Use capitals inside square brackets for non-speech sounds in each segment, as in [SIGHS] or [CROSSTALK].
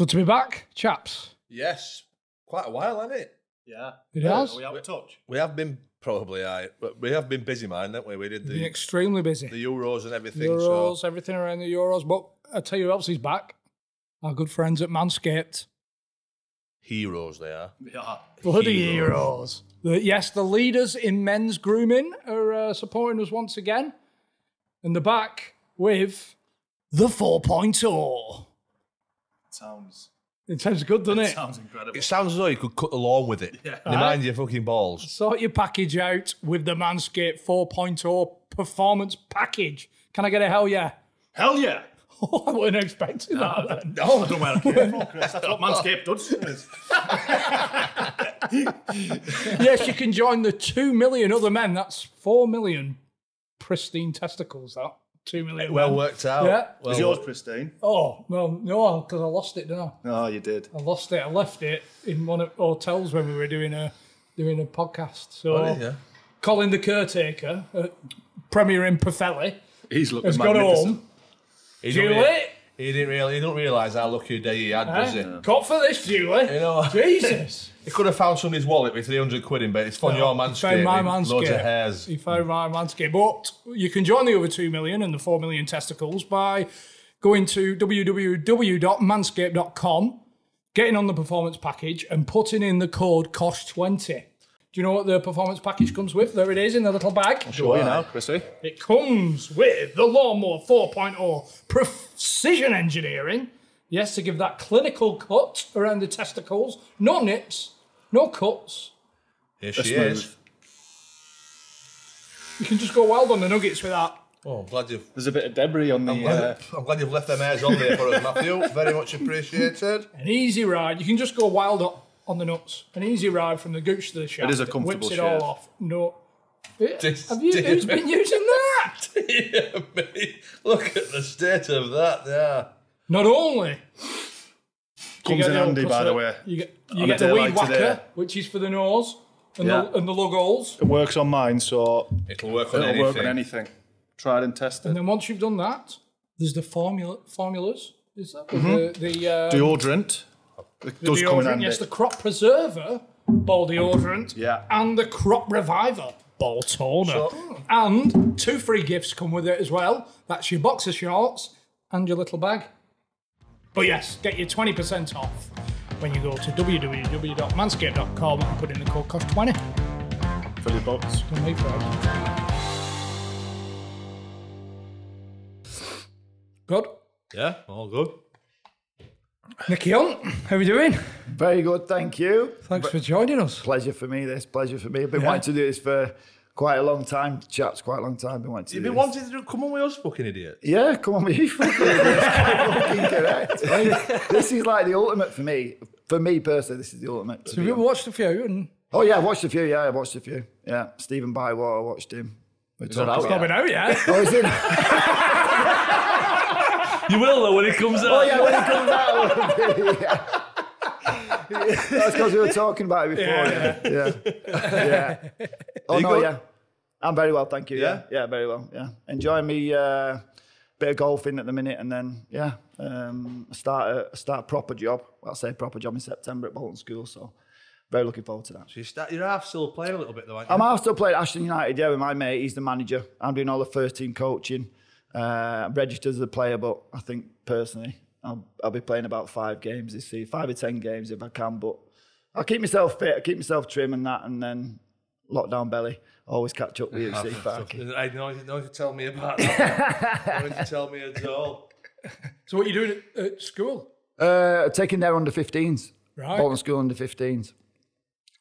Good to be back, chaps. Yes, quite a while, hasn't it? Yeah. It has. Are we out of touch? We have been probably, I, but we have been busy, man, haven't we? We did Been the, extremely busy. the Euros and everything. Euros, So everything around the Euros. But I tell you who else is back. Our good friends at Manscaped. heroes they are. Yeah. Bloody Heroes. heroes. The, yes, the leaders in men's grooming are uh, supporting us once again. And the back with the 4.0. Sounds It sounds good, doesn't it? It? sounds incredible. It sounds as though you could cut the lawn with it. Yeah. And you mind your fucking balls. Sort your package out with the Manscaped 4.0 performance package. Can I get a hell yeah? Hell yeah. [LAUGHS] Oh, I wasn't expecting that then. No, I don't wear a cape from Chris. That's what Manscaped does. [LAUGHS] yes, you can join the 2 million other men. That's 4 million pristine testicles, that. 2 million. Well men. worked out. Yeah. Well Is yours pristine? Oh, well, no, because I lost it, didn't I? Oh, you did. I lost it. I left it in one of hotels when we were doing a doing a podcast. So Oh, yeah. Colin the caretaker, uh, Premier in Paffelli, He's looking has got magnificent. home. He didn't, Julie, rea- he didn't really, he didn't realise how lucky a day he had, does he? cut for this, Julie. You know, Jesus. [LAUGHS] he could have found somebody's wallet with 300 quid in, but it's from your he manscaping. found my manscape. Loads of hairs. He found my Manscaped. But you can join the over 2 million and the 4 million testicles by going to www.manscaped.com, getting on the performance package, and putting in the code COSH20. Do you know what the performance package comes with? There it is in the little bag. Show you now, Chrissy. It comes with the Lawnmower 4.0 precision engineering. Yes, to give that clinical cut around the testicles. No nits, no cuts. Here she Smooth. is. You can just go wild on the nuggets with that. Oh, I'm glad you've There's a bit of debris on the. I'm glad, Uh, I'm glad you've left them hairs on there for us, Matthew. Very much appreciated. An easy ride. You can just go wild up on the nuts. An easy ride from the gooch to the shaft. It is a comfortable Whips it shave. all off. No. Dis- Have you, who's been [LAUGHS] using that? [LAUGHS] Dear me. Look at the state of that there. Not only. do you Comes get in the old handy, by the way. You get, you On get a the weed like whacker, today. which is for the nose and, Yeah. the, and the lug holes. it works on mine, so It'll work on it'll anything. work on anything. Tried and tested. And then once you've done that, there's the formula formulas. Is that Mm-hmm. the the, uh, Deodorant. It does come in deodorant? handy. Yes, the crop preserver ball deodorant. Yeah. And the crop reviver ball toner. and two free gifts come with it as well. That's your boxer shorts and your little bag. But yes, get your 20% off when you go to www.manscaped.com and put in the code COSH20. Fill your box. Don't wait. Good. Yeah, all good. Nicky Young, how are you doing? Very good, thank you. Thanks for joining us. Pleasure for me. This pleasure for me. I've been Yeah. wanting to do this for quite a long time. Chaps, quite a long time. Been wanting to You've do been this. wanting to do, come on with us, fucking idiot. Yeah, come on, with you fucking [LAUGHS] fucking correct. Right? This is like the ultimate for me. For me personally, this is the ultimate. to Have you watched a few? And Oh yeah, I watched a few. Yeah, I watched a few. Yeah, Stephen Bywater, I watched him. We're talking out about- not been out yet. Oh, is it? [LAUGHS] You will though when it comes out. Oh yeah, when it comes out. it yeah. [LAUGHS] That's because we were talking about it before. Yeah, yeah. [LAUGHS] yeah. Oh you no, good? yeah. I'm very well, thank you. Yeah? Yeah, yeah, very well. Yeah, enjoying me uh, bit of golfing at the minute, and then yeah, um, start a start a proper job. Well, I say proper job in September at Bolton School, so very looking forward to that. So you start, you're half still playing a little bit though, aren't you? I'm half still playing at Ashton United, yeah, with my mate. He's the manager. I'm doing all the first team coaching. Uh, I'm registered as a player, but I think personally, I'll, I'll be playing about five games this season, five or ten games if I can. But I'll keep myself fit, I'll keep myself trim and that, and then lockdown belly. Always catch up with you, see, Farky. I know you don't tell me about that. don't tell me at all. [LAUGHS] so what are you doing at, at school? Uh, taking their under 15s, Right. Bolton School under 15s.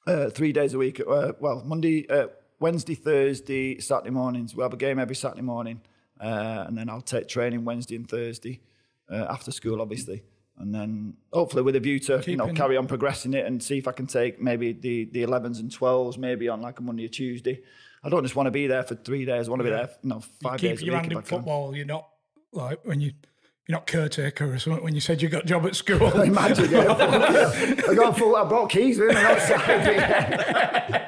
Uh, three days a week. Uh, well, Monday, uh, Wednesday, Thursday, Saturday mornings. We have a game every Saturday morning, uh, and then I'll take training Wednesday and Thursday uh, after school, obviously, and then hopefully with a view to you know carry on progressing it and see if I can take maybe the the 11s and 12s maybe on like a Monday or Tuesday. I don't just want to be there for three days. I want to be there, you know, five Keep days a your week hand if in football. You're not like when you you're not caretaker or something when you said you got a job at school. [LAUGHS] Imagine, yeah. [LAUGHS] I got full. I brought keys with me outside.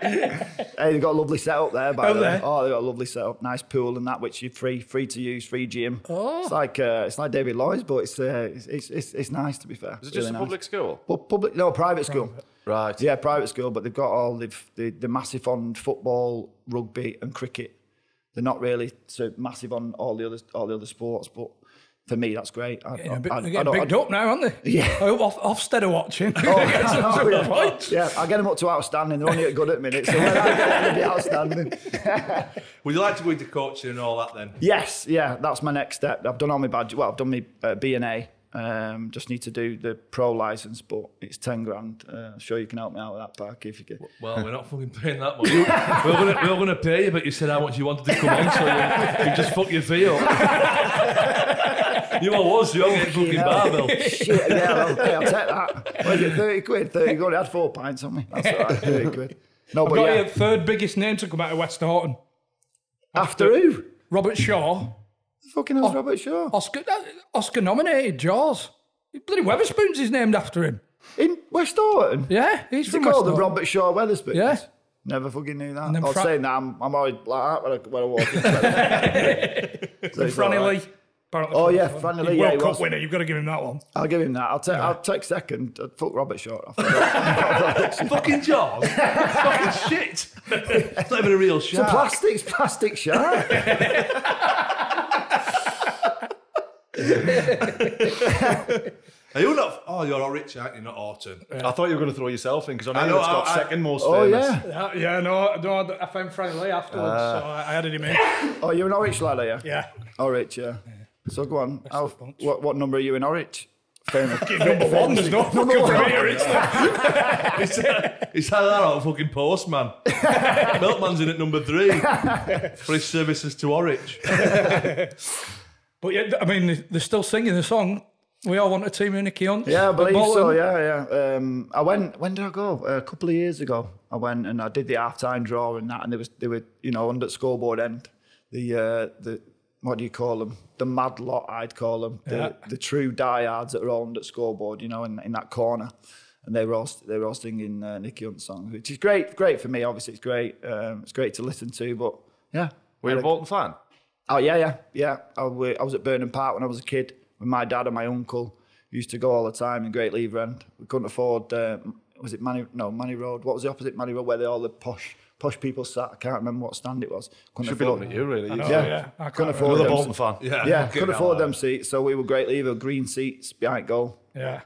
hey, they've got a lovely setup there. By Oh, the way. there? Oh, they've got a lovely setup, nice pool and that, which you're free, free to use, free gym. Oh. It's like uh, it's like David Lloyd's, but it's uh, it's, it's it's it's nice to be fair. Is it just a public school? Well, public, no, private school. Right. Yeah, private school, but they've got all they've the the massive on football, rugby, and cricket. They're not really so massive on all the other all the other sports, but for me, that's great. I, Yeah, bit- I- they're I getting don't- bigged up now, aren't they? Yeah. [LAUGHS] I hope off, Ofsted are watching. Oh, Get [LAUGHS] oh, yeah. [LAUGHS] points. Yeah, I get them up to outstanding. They're only at good at minute, so when I get them to be outstanding. Would you like to go into coaching and all that then? Yes, yeah, that's my next step. I've done all my badge. Well, I've done my uh, B and A. Um, just need to do the pro license, but it's ten grand. Uh, sure, you can help me out with that, Park, if you can. Well, we're not fucking paying that much. we're gonna we're gonna pay you, but you said how much you wanted to come on, so you, you just fuck your fee up. [LAUGHS] you all was, you all get fucking barbell. Shit, yeah, well, hey, I'll take that. What is it, 30 quid? 30 quid. I had four pints on me. That's all right, 30 quid. No, I've but got yeah. your third biggest name to come out of Westhoughton. After who? Robert Shaw, Fucking hell's Robert Shaw. Oscar, Oscar nominated Jaws. Bloody Wetherspoons is named after him. In Westhoughton? Yeah, he's Is from called the Robert Shaw Wetherspoons? Yeah. Never fucking knew that. I then was Fra- saying that I'm, I'm always like that when I, when I walk in. [LAUGHS] so it's all Franny right. Lee. Apparently Oh, yeah, Westhoughton. Franny Lee, yeah, World he Cup was. winner. You've got to give him that one. I'll give him that. I'll take. I'll take second. Uh, Fuck Robert Shaw. I forgot. [LAUGHS] fucking jaws. [LAUGHS] fucking shit. It's not even a real It's a shark. plastics, plastic shark. [LAUGHS] Are you not? Oh, you're Horwich, aren't you? Not Orton. I thought you were going to throw yourself in because I know, I know, it's got I- I- second most oh famous. yeah. Yeah, yeah no, no, I found Franny Lee afterwards, Ah. so I I added him in. Oh, you're an Horwich lad, are you? Yeah. Horwich, yeah. So go on. How, the bunch. what, what number are you in Horwich? Famous. Number one, there's no fucking from here, is there? It's, it's either that or fucking postman. [LAUGHS] Milkman's in at number three for his services to Horwich. [LAUGHS] But yeah, I mean, they're still singing the song. We all want a team of Nicky Hunt. Yeah, I believe so. Yeah, yeah. Um, I went. When did I go? a couple of years ago. I went and I did the half-time draw and that, and there was they were you know under the scoreboard end. The uh, the what do you call them? The mad lot, I'd call them. The, Yeah. the true diehards that are all under the scoreboard, you know, in, in that corner. And they were all they were all singing uh, Nicky Hunt's song, which is great. Great for me, obviously. It's great. Um, it's great to listen to. But yeah, Were you a Bolton fan? Oh yeah, yeah, yeah. I, I was at Burnden Park when I was a kid with my dad and my uncle. We used to go all the time in Great Lever End. We couldn't afford. Uh, was it Manny? No, Manny Road. What was the opposite Manny Road where they, all the posh posh people sat? I can't remember what stand it was. Couldn't Should be looking at you, really. Oh, Yeah, yeah. I couldn't afford You're the them. Bolton fan. Yeah, Yeah, couldn't hell, afford them seats, so we were Great Lever, green seats behind goal. Yeah.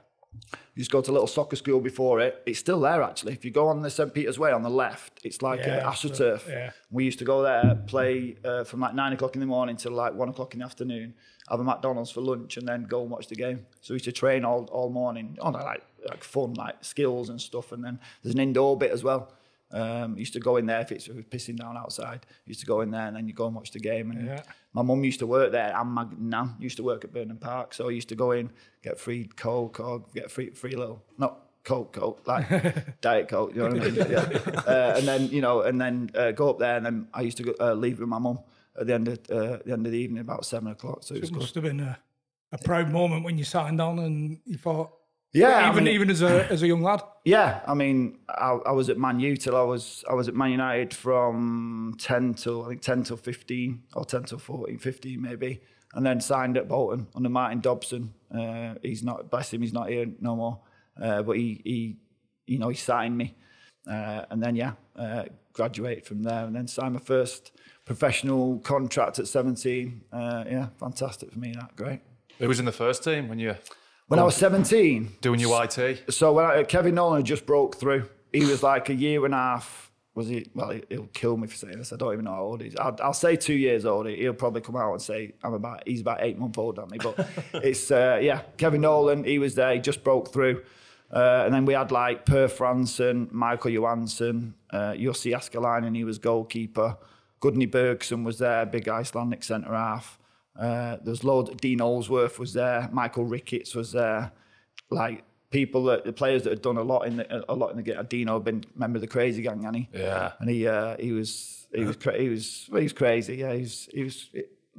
You just go to a little soccer school before it. It's still there actually. If you go on the St Peter's Way on the left, it's like Yeah, uh, AstroTurf. yeah. We used to go there, play uh, from like nine o'clock in the morning till like one o'clock in the afternoon, have a McDonald's for lunch, and then go and watch the game. So we used to train all, all morning on like like fun, like skills and stuff. And then there's an indoor bit as well. Um, used to go in there if it's it pissing down outside. Used to go in there and then you go and watch the game. And Yeah. my mum used to work there, and my nan used to work at Burnden Park. So I used to go in, get free coke or get free free little not coke coke like [LAUGHS] diet coke. You know what I mean? Yeah. [LAUGHS] Uh, and then you know, and then uh, go up there, and then I used to go, uh, leave with my mum at the end of uh, the end of the evening about seven o'clock. So it was It good. must have been a, a proud moment when you signed on and you thought, Yeah, I even mean- even as a [SIGHS] as a young lad. Yeah, I mean, I, I was at Man U till I was I was at Man United from ten till I think ten till fifteen or ten till 14, 15 maybe, and then signed at Bolton under Martin Dobson. Uh, he's not bless him, he's not here no more, uh, but he he you know he signed me, uh, and then yeah, uh, graduated from there, and then signed my first professional contract at seventeen. Uh, yeah, fantastic for me. That great. It was in the first team when you When I was seventeen, doing your YT? so when I, Kevin Nolan had just broke through, he was like a year and a half. Was he? Well, he, he'll kill me for saying this. I don't even know how old he is. I'll, I'll say two years old. He'll probably come out and say I'm about. He's about eight months old than me. But [LAUGHS] it's uh, yeah. Kevin Nolan. He was there. He just broke through. Uh, and then we had like Per Frandsen, Michael Johansen, uh, Jussi Jääskeläinen, he was goalkeeper. Gudni Bergsson was there, big Icelandic centre half. Uh, there's loads. Dean Holdsworth was there. Michael Ricketts was there. Like people that the players that had done a lot in the, a lot in the game. Dino had been member of the Crazy Gang, and he Yeah. and he uh, he was he was cra- he was he was crazy. Yeah, he was he was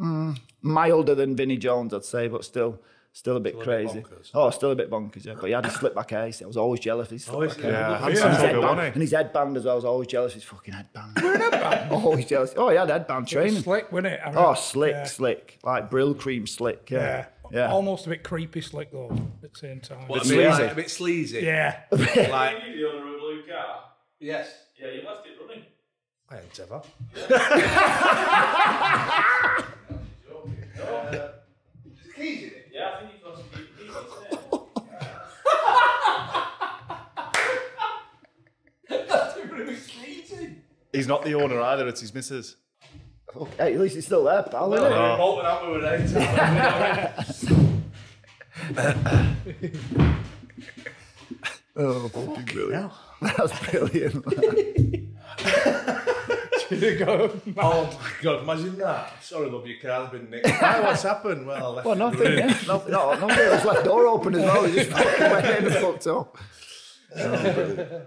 mm, milder than Vinnie Jones, I'd say, but still Still a bit Still a bit crazy. bonkers. oh, still a bit bonkers, yeah. But he had his slip back hair. I was always jealous of his slip back hair. Yeah, Yeah. handsome His headband, and his headband as well. I was always jealous of his fucking headband. [LAUGHS] always jealous. Oh, he had headband training. Slick, wasn't it? I Oh, slick, Yeah. slick. Like Brylcreem slick. Yeah. Yeah. Yeah. Almost a bit creepy slick though at the same time. What, a, Bit bit, sleazy. like, a bit sleazy. Yeah. [LAUGHS] Like, the owner of a blue car? yes. Yeah, you left it running. I ain't ever. Yeah, [LAUGHS] I think you've lost a few pieces He's not the owner either, it's his missus. Hey, at least it's still there, pal. isn't it? We're bolting out with it. Oh, fucking brilliant. [LAUGHS] That's brilliant. [LAUGHS] [LAUGHS] Go. Oh my god, imagine that. Sorry, love, your car's been nicked. Why, what's happened? Well, I left well, nothing, running. yeah. [LAUGHS] Nothing, no, nothing. It was left door open as well. He just fucking went in and fucked up. Oh,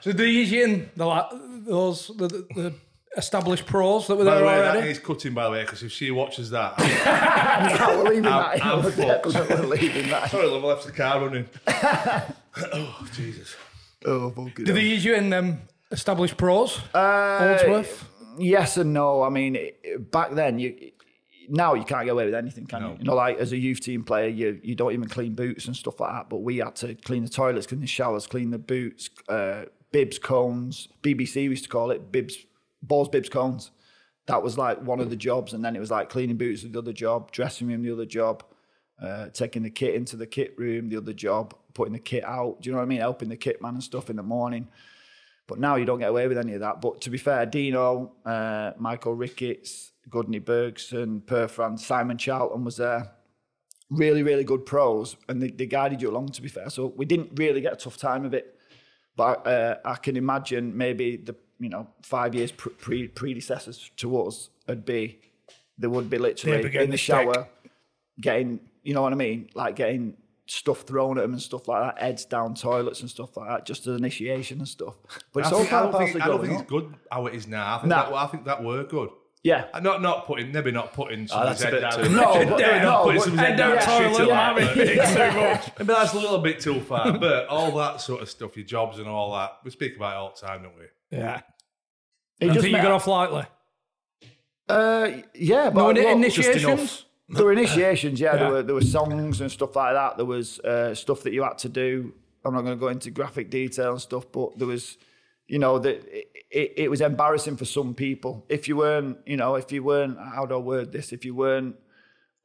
so these in the la- those the, the, the established pros that were By there the way, that already. needs cutting, by the way, because if she watches that, [LAUGHS] No, we're leaving that in. I'm We're fucked. definitely leaving that in. sorry, love, I left the car running. oh, Jesus. Oh, fucking Did hell. they use you in them established pros? Uh, Holdsworth? Yes and no. I mean, back then, you now you can't get away with anything, can you? You know, like as a youth team player, you you don't even clean boots and stuff like that. But we had to clean the toilets, clean the showers, clean the boots, uh, bibs, cones. BBC we used to call it bibs, balls, bibs, cones. That was like one of the jobs, and then it was like cleaning boots the other job, dressing room the other job, uh, taking the kit into the kit room the other job, putting the kit out. Do you know what I mean? Helping the kit man and stuff in the morning. But now you don't get away with any of that. But to be fair, Dino, uh, Michael Ricketts, Gudni Bergsson, Perfran, Simon Charlton was there. Really, really good pros, and they, they guided you along. To be fair, so we didn't really get a tough time of it. But uh, I can imagine maybe the you know five years pre- pre- predecessors to us would be they would be literally They'd be getting in the shower, getting you know what I mean, like getting stuff thrown at them and stuff like that, heads down toilets and stuff like that, just as initiation and stuff. But it's I, all think, I part don't and think, I don't think it's good how it is now. I think, No. that, I think that were good. Yeah. Uh, Not not putting, maybe not putting somebody's that's a head bit down. too- No, Maybe but- [LAUGHS] not no, putting but- somebody's head Head down down toilet, it yeah. like Maybe too much. Maybe that's a little bit too far. But all that sort of stuff, your jobs and all that, we speak about it all the time, don't we? Yeah. He I think you met- got off lightly. Uh, yeah, but No a lot- initiations? There were [COUGHS] initiations, yeah. Yeah. There were there were songs and stuff like that. There was uh, stuff that you had to do. I'm not going to go into graphic detail and stuff, but there was, you know, that it, it, it was embarrassing for some people if you weren't, you know, if you weren't. How do I word this? If you weren't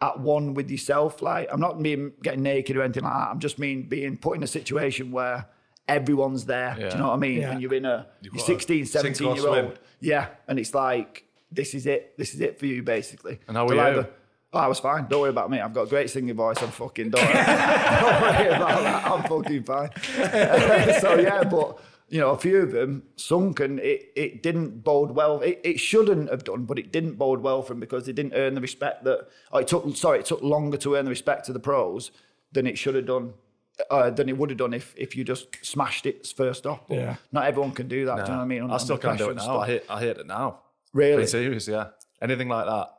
at one with yourself, like I'm not mean getting naked or anything like that. I'm just mean being put in a situation where everyone's there. Do you know what I mean? Yeah. And you're in a you're 16, 17 year swim. old. Yeah, and it's like this is it. This is it for you, basically. And how To were you? either- Oh, I was fine. Don't worry about me. I've got a great singing voice. I'm fucking don't, worry. [LAUGHS] don't worry about that. I'm fucking fine. [LAUGHS] so yeah, but you know, a few of them sunk, and it, it didn't bode well. It, it shouldn't have done, but it didn't bode well for them because they didn't earn the respect that. Or it took. Sorry, it took longer to earn the respect of the pros than it should have done. Uh, than it would have done if, if you just smashed it first off. But Yeah. not everyone can do that. Do you know what I mean? I still can't do it and now. I stuff. hate, I hate it now. Really? Being serious, yeah. Anything like that.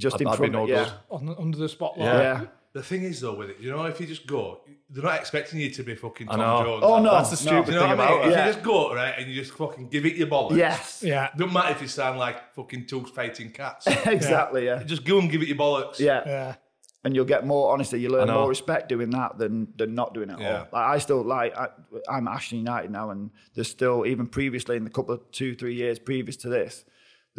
Just I'd- in I'd front no of yeah. good. On, under the spotlight. Yeah. yeah. The thing is, though, with it, you know, if you just go, they're not expecting you to be fucking I Tom know. Jones. Oh no, That's the no. stupid Do you know thing what I mean? about If it. Yeah. you just go, right, and you just fucking give it your bollocks. Yes. Yeah. Don't matter if you sound like fucking two fighting cats. [LAUGHS] exactly. Yeah. just go and give it your bollocks. Yeah. Yeah. and you'll get more honestly you learn I more respect doing that than than not doing it at Yeah. all like i still like I, i'm at ashton united now and there's still even previously in the couple of two three years previous to this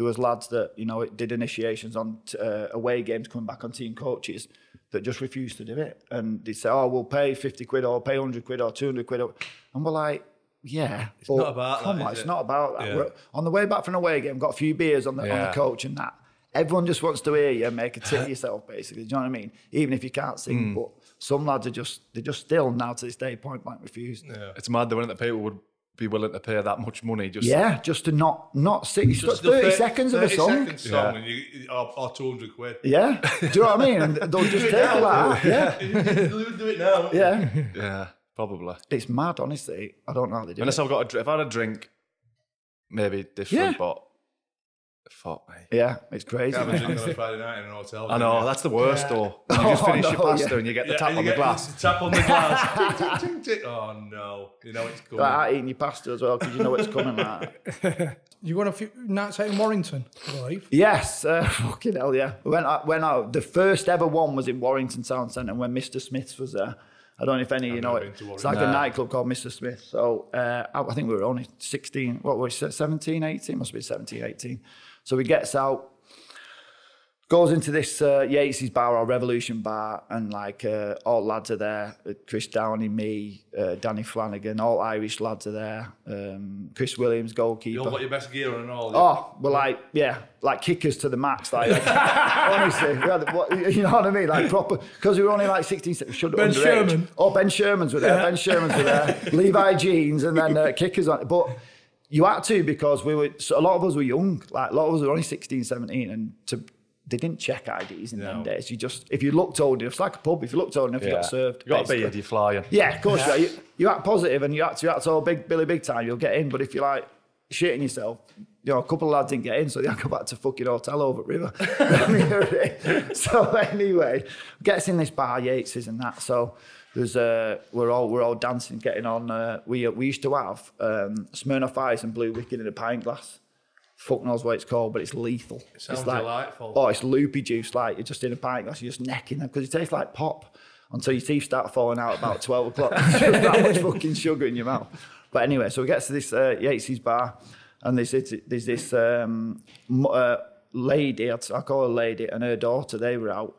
there was lads that you know did initiations on uh, away games coming back on team coaches that just refused to do it and they say oh we'll pay 50 quid or pay 100 quid or 200 quid or, and we're like yeah it's not about come that, on it's it? not about that Yeah. We're- on the way back from an away game got a few beers on the, on the coach and that Everyone just wants to hear you make a tit [LAUGHS] yourself, basically. Do you know what I mean? Even if you can't sing, but some lads are just they're just still now to this day point blank refused. Yeah, It's mad the one that people would be willing to pay that much money just yeah just to not not sit. It's Just got thirty the seconds of a 30 song. second song and you, or, or 200 quid. Yeah, do you know what I mean? And [LAUGHS] they'll just take [LAUGHS] it like that. Yeah, do it now. yeah. yeah, probably. It's mad, honestly. I don't know how they do Unless it. I've got a, if I had a drink, maybe different, Yeah. but Fuck me. Yeah, it's crazy. Have a drink on a Friday night in an hotel. I know, that's the worst though. [LAUGHS] You just finish your no, pasta yeah. and you get the Yeah, tap on the glass. Tap on the glass. [LAUGHS] Tick, tick, tick, tick. Oh no, you know it's coming. Like eating your pasta as well because you know it's coming. Like. [LAUGHS] You won a few nights out in Warrington, I believe. Yes, uh, fucking hell, yeah. We Went out, went out. The first ever one was in Warrington Town Centre when Mr. Smith's was there. I don't know if any of you know never it. been It's like a nightclub called Mr. Smith. So uh, I I think we were only 16, what were we, 17, 18? Must be 17, 18. So he gets out, goes into this uh, Yates's bar or Revolution bar, and like uh, all lads are there. Uh, Chris Downey, me, uh, Danny Flanagan, all Irish lads are there. Um, Chris Williams, goalkeeper. You all got your best gear on and all. Oh, we're like, yeah, like kickers to the max. Like, [LAUGHS] honestly, had, what, you know what I mean? Like proper, because we were only like 16, we should Ben underage. Sherman. Oh, Ben Sherman's were there. Ben Sherman's were there. [LAUGHS] Levi jeans and then uh, kickers on. But you had to because we were, so a lot of us were young. Like a lot of us were only 16, 17, and to, they didn't check IDs in them days. You just, if you looked old enough, it's like a pub. If you looked old enough, you got served. You got a basically. beard, you're flying. Yeah, of course you are. You, you act positive and you act, you act all big, Billy Big Time, you'll get in. But if you're like shitting yourself, you know, a couple of lads didn't get in, so they had to go back to fucking hotel over at River. [LAUGHS] [LAUGHS] so anyway, gets in this bar, Yates's and that. So there's uh, we're all we're all dancing, getting on. Uh, we we used to have um, Smirnoff Ice and Blue Wicked in a pint glass. Fuck knows what it's called, but it's lethal. sounds it's like, delightful. Oh, it's loopy juice. Like you're just in a pint glass, you're just necking them because it tastes like pop until your teeth start falling out about [LAUGHS] 12 o'clock. [LAUGHS] That much fucking sugar in your mouth. But anyway, so we get to this uh, Yates's bar, and there's this, there's this um, uh, lady, I'd, I call her lady, and her daughter, they were out.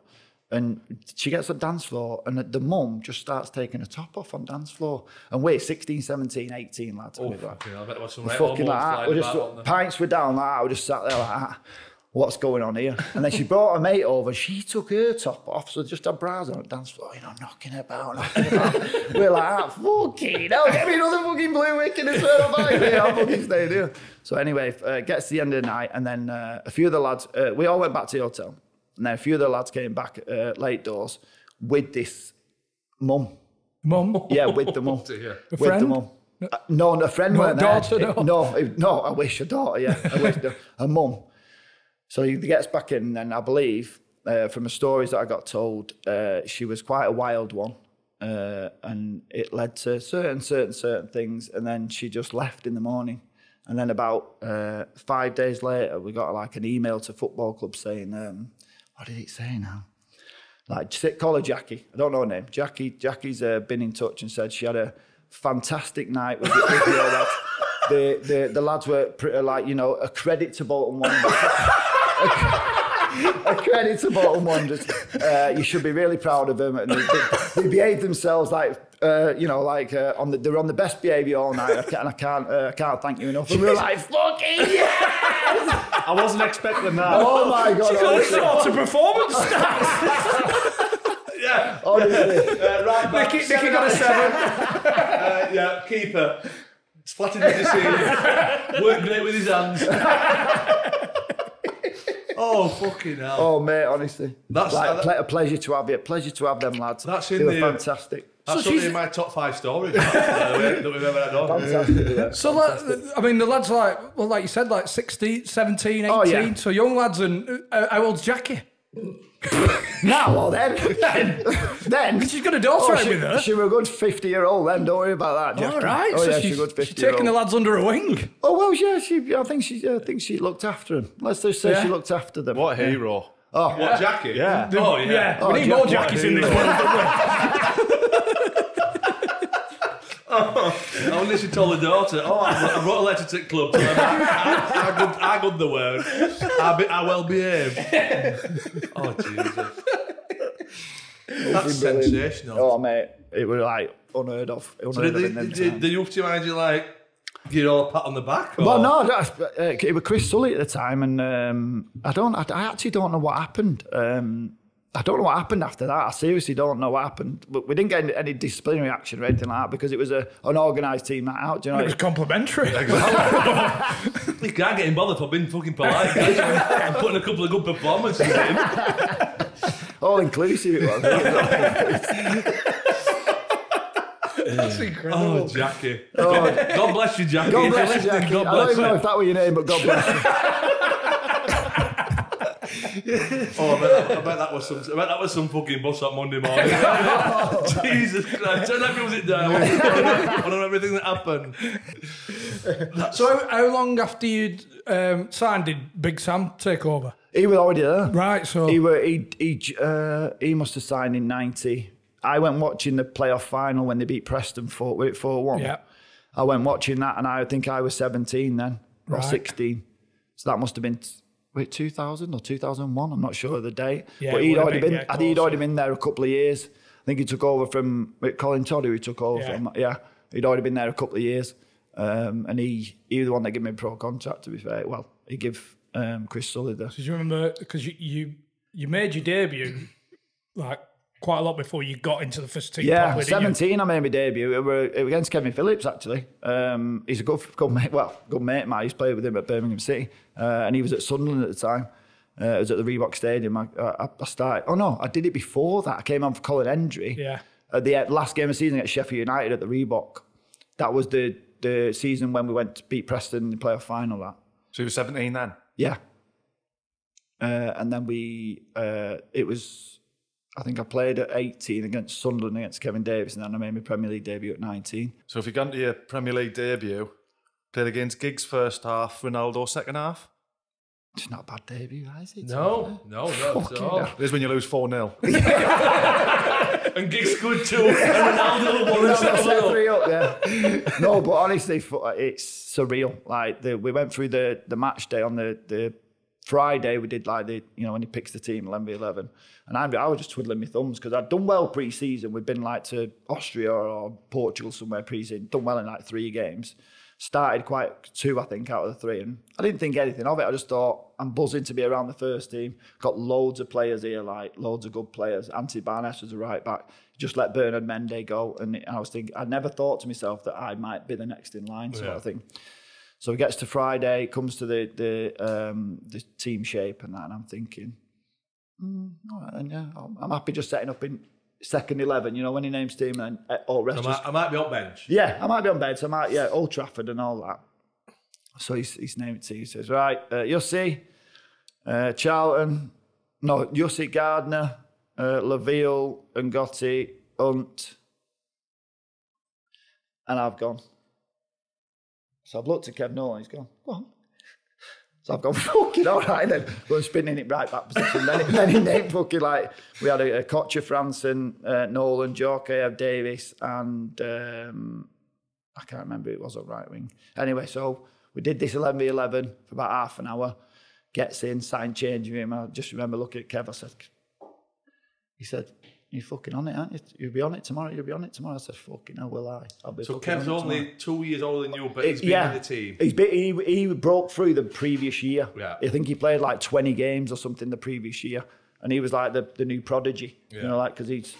And she gets on dance floor, and the- mum just starts taking her top off on dance floor. And we're 16, 17, 18 lads. Oh, fucking hell, I bet there was some right fucking like that. We're just, the- pints were down like that. We just sat there like that. What's going on here? And then she brought her mate over. She took her top off, so just her bras on the dance floor, you know, knocking about, knocking about. [LAUGHS] we're like, ah, fucking hell, get me another fucking blue wicket and turn on back here. I'm fucking staying here. So anyway, uh, gets to the end of the night, and then uh, a few of the lads, uh, we all went back to the hotel, and then a few of the lads came back uh, late doors with this mum. Mum. Yeah, with the mum. [LAUGHS] dear. With friend? the mum. Uh, no, a friend No, weren't daughter, there. no. no, it- no, I wish a daughter, yeah. I wish a, [LAUGHS] a mum. So he gets back in, and then I believe uh, from the stories that I got told, uh, she was quite a wild one. Uh, and it led to certain, certain, certain things. And then she just left in the morning. And then about uh, five days later, we got like an email to football club saying, um, what did it say now? like call her Jackie. I don't know her name. Jackie. Jackie's uh, been in touch and said she had a fantastic night with, the- with the lads. The, the the lads were pretty, like you know a credit to Bolton Wanderers. a credit to Bolton Wanderers. Uh, you should be really proud of them. And they, they, they behaved themselves like. Uh, you know, like uh, on the, they're on the best behaviour all night, I can't, and I can't, uh, I can't thank you enough. And we were like, "Fucking yeah!" [LAUGHS] I wasn't expecting that. Oh my god! honestly, sorts of performance stats. [LAUGHS] Yeah. honestly. Uh, right back. Nicky, Nicky got a seven. Uh, yeah, keeper. Splattered with the ceiling. Worked great with his hands. oh, fucking hell. Oh mate, honestly, That's- like uh, ple- a pleasure to have you. A pleasure to have them lads. That's they in were the- fantastic. That's so something she's- in my top five stories [LAUGHS] that we've ever had on. Fantastic. yeah. [LAUGHS] So, like, I mean, the lads are like, well, like you said, like 16, 17, 18. Oh, yeah. So young lads, and uh, how old's Jackie? [LAUGHS] now, well then, then, then She's got a daughter oh, she, with her. she was a good fifty year old then. Don't worry about that. All Jackie. right, Oh so yeah, she's, she's a good she's fifty year taking the lads under her wing. Oh well, yeah. She, I think she, I think she looked after them. Let's just say Yeah. she looked after them. What a hero. Oh, What, Jackie? Yeah. Oh, yeah. Yeah, Oh, we need Jack- more Jackies in this world, don't we? I wonder if she told the daughter, oh, I, I wrote a letter to the club I, I, I, good, I good the word. I, be, I well behaved. Oh, Jesus. That's sensational. oh mate, it was like unheard of. Unheard So did, of they, did, you up to mind you like, give you all a pat on the back? Or? Well, no, uh, it was Chris Sulley at the time, and um, I don't, I, I actually don't know what happened. Um, I don't know what happened after that. I seriously don't know what happened. But we didn't get any, any disciplinary action or anything like that because it was a, an organised team night out. Do you know? It was complimentary. [LAUGHS] You can't get him bothered for being fucking polite can you? and putting a couple of good performances in. [LAUGHS] All inclusive it was. [LAUGHS] That's incredible. Oh, Jackie. Oh. God bless you, Jackie. God bless you, Jackie. God I don't even know you. if that were your name, but God bless you. [LAUGHS] Oh, I bet, that, I bet that was some. I bet that was some fucking bus up Monday morning. [LAUGHS] [LAUGHS] Jesus Christ! Turn that music down. I want to know everything that happened. So how, how long after you'd um, signed did Big Sam take over? He was already there. Right, so He were he he uh, he must have signed in ninety. I went watching the playoff final when they beat Preston four with four one. Yeah. I went watching that, and I think I was seventeen then or Right. sixteen. So that must have been wait two thousand or two thousand one. I'm not sure of the date. Yeah, but he'd already been, been. yeah, I think he'd already been there a couple of years. I think he took over from Colin Todd, who he took over Yeah. from. Yeah, he'd already been there a couple of years, um, and he he was the one that gave me a pro contract. To be fair, well, he gave um, Chris Sulley the Did you remember because you, you you made your debut like quite a lot before you got into the first team? Yeah, properly, 17 I made my debut. It were, it were against Kevin Phillips, actually. Um, he's a good, good mate, well, good mate of mine. He's played with him at Birmingham City. Uh, and he was at Sunderland at the time. Uh, it was at the Reebok Stadium. I, I, I started, oh no, I did it before that. I came on for Colin Hendry. Yeah. At the uh, last game of the season at Sheffield United at the Reebok. That was the, the season when we went to beat Preston in the playoff final. That. So you were 17 then. Yeah. Uh, and then we, uh, it was, I think I played at 18 against Sunderland against Kevin Davies, and then I made my Premier League debut at 19. So if you've gone to your Premier League debut, played against Giggs first half, Ronaldo second half. It's not a bad debut, is it? No, no, no. at all. It is when you lose 4 0. [LAUGHS] And Giggs good too. And Ronaldo won No, us [LAUGHS] that's that set three up, yeah. no, but honestly, it's surreal. Like the, we went through the, the match day on the, the Friday. We did like the you know when he picks the team eleven v eleven, and I, I was just twiddling my thumbs because I'd done well pre-season. We'd been like to Austria or Portugal somewhere pre-season, done well in like three games. Started quite two, I think, out of the three, and I didn't think anything of it. I just thought I'm buzzing to be around the first team. Got loads of players here, like loads of good players. Anthony Barness was a right back. Just let Bernard Mendy go, and I was thinking, I never thought to myself that I might be the next in line, sort Yeah. of thing. So it gets to Friday, it comes to the the um, the team shape and that, and I'm thinking, mm, all right, then, yeah, I'm, I'm happy just setting up in second eleven. You know, when he names team and uh, all rest. I might, I might be on bench. yeah, I might be on bed, so I might, yeah, Old Trafford and all that. So he's, he's named it you. He says, right, uh, Yossi, uh, Charlton, no, Yossi Gardner, uh, Laville, N'Gotty, Hunt, and I've gone. So I've looked at Kev Nolan, he's gone, go on. So I've gone, [LAUGHS] fucking all right then. And spinning it right back position. then, then he named fucking like, we had a, a Kocher, Frandsen, uh, Nolan, Jorke, Davies, and um, I can't remember who it was on right wing. Anyway, so we did this 11 v 11 for about half an hour. Gets in, sign changing him. I just remember looking at Kev. I said, he said, you're fucking on it, aren't you? You'll be on it tomorrow. You'll be on it tomorrow. I said, fucking hell, will I? I'll be So Kev's only tomorrow." two years older than you, but he's been yeah, in the team. He's been, he, he broke through the previous year. Yeah. I think he played like 20 games or something the previous year. And he was like the, the new prodigy, you know, like, because he's,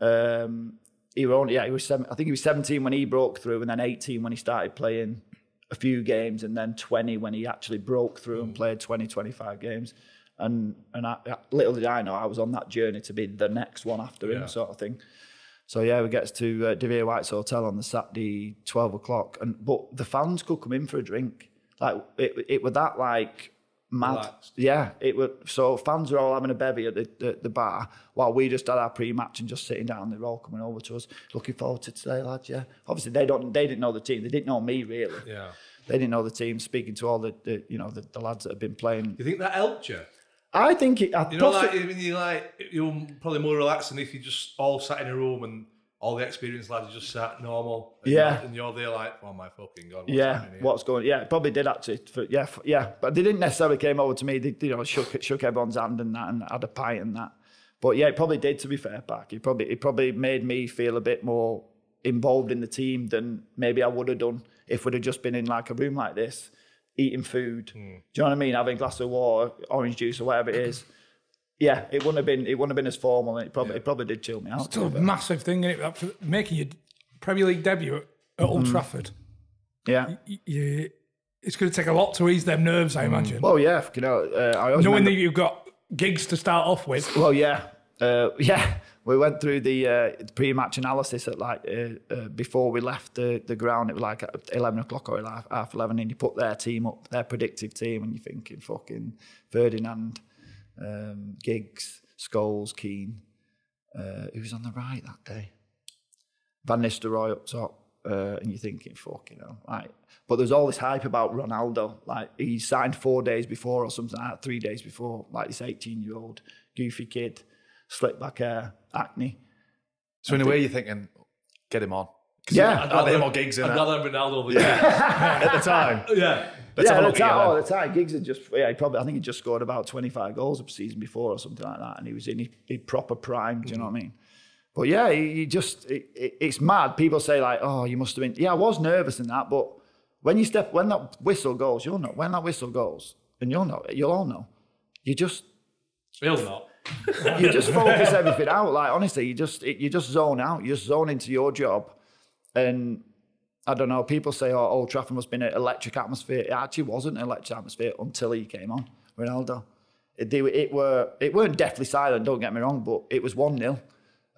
um, he was only, yeah, he was seven, I think he was 17 when he broke through and then 18 when he started playing a few games and then 20 when he actually broke through Mm. and played 20, 25 games. And, and I, little did I know, I was on that journey to be the next one after him, Yeah. sort of thing. So yeah, we get to uh, De Vere White's hotel on the Saturday, twelve o'clock, and but the fans could come in for a drink. Like it, it was that like mad. Relaxed. Yeah, it was. So fans were all having a bevy at the, the, the bar while we just had our pre-match and just sitting down. They're all coming over to us, looking forward to today, lads. Yeah, obviously they don't, they didn't know the team. They didn't know me really. Yeah. They didn't know the team. Speaking to all the, the you know the, the lads that have been playing. You think that helped you? I think it. I You know, like when you like you're probably more relaxed than if you just all sat in a room and all the experienced lads just sat normal. And Yeah. you're- and you're there like, oh my fucking god. What's yeah, here? what's going? Yeah, it probably did actually. For, yeah, f- yeah, but they didn't necessarily came over to me. They, you know, shook shook everyone's hand and that, and had a pint and that. But yeah, it probably did. To be fair, back it probably it probably made me feel a bit more involved in the team than maybe I would have done if we'd have just been in like a room like this, eating food. Hmm. Do you know what I mean? Having a glass of water, orange juice, or whatever it is. Yeah, it wouldn't have been. It wouldn't have been as formal. And it probably it probably did chill me out. It's a massive thing, is it? For making your Premier League debut at Mm. Old Trafford. Yeah. Y- You, it's going to take a lot to ease them nerves, I imagine. Well, yeah. You know, uh, I always Knowing remember- that you've got Giggs to start off with. Well, yeah, uh, [LAUGHS] yeah. We went through the uh, pre-match analysis at like uh, uh, before we left the, the ground. It was like eleven o'clock or half, half eleven, and you put their team up, their predictive team, and you're thinking, fucking Ferdinand, um, Giggs, Scholes, Keane. Uh, who was on the right that day? Van Nistelrooy up top, uh, and you're thinking, fuck, you know, like. But there's all this hype about Ronaldo. Like he signed four days before or something like that, three days before. Like this 18 year old goofy kid, slick back hair, acne. So in a way, you're thinking, get him on. 'Cause Yeah. I'd rather him or Giggs in I'd it rather Ronaldo over yeah. [LAUGHS] at the time. [LAUGHS] yeah. Let's yeah, a at look the at time, you oh, the time, Giggs had just, yeah, he probably, I think he just scored about 25 goals a season before or something like that, and he was in his, his proper prime. Do you know what I mean? But yeah, he, he just, it, it, it's mad. People say like, oh, you must have been, yeah, I was nervous in that, but when you step, when that whistle goes, you'll know. When that whistle goes, and you'll know, you'll all know. You just, He'll not. [LAUGHS] you just focus everything out. Like honestly, you just it, you just zone out. You just zone into your job, and I don't know. People say, "Oh, Old Trafford must have been an electric atmosphere." It actually wasn't an electric atmosphere until he came on, Ronaldo. It, they, it were it weren't deathly silent. Don't get me wrong, but it was one 0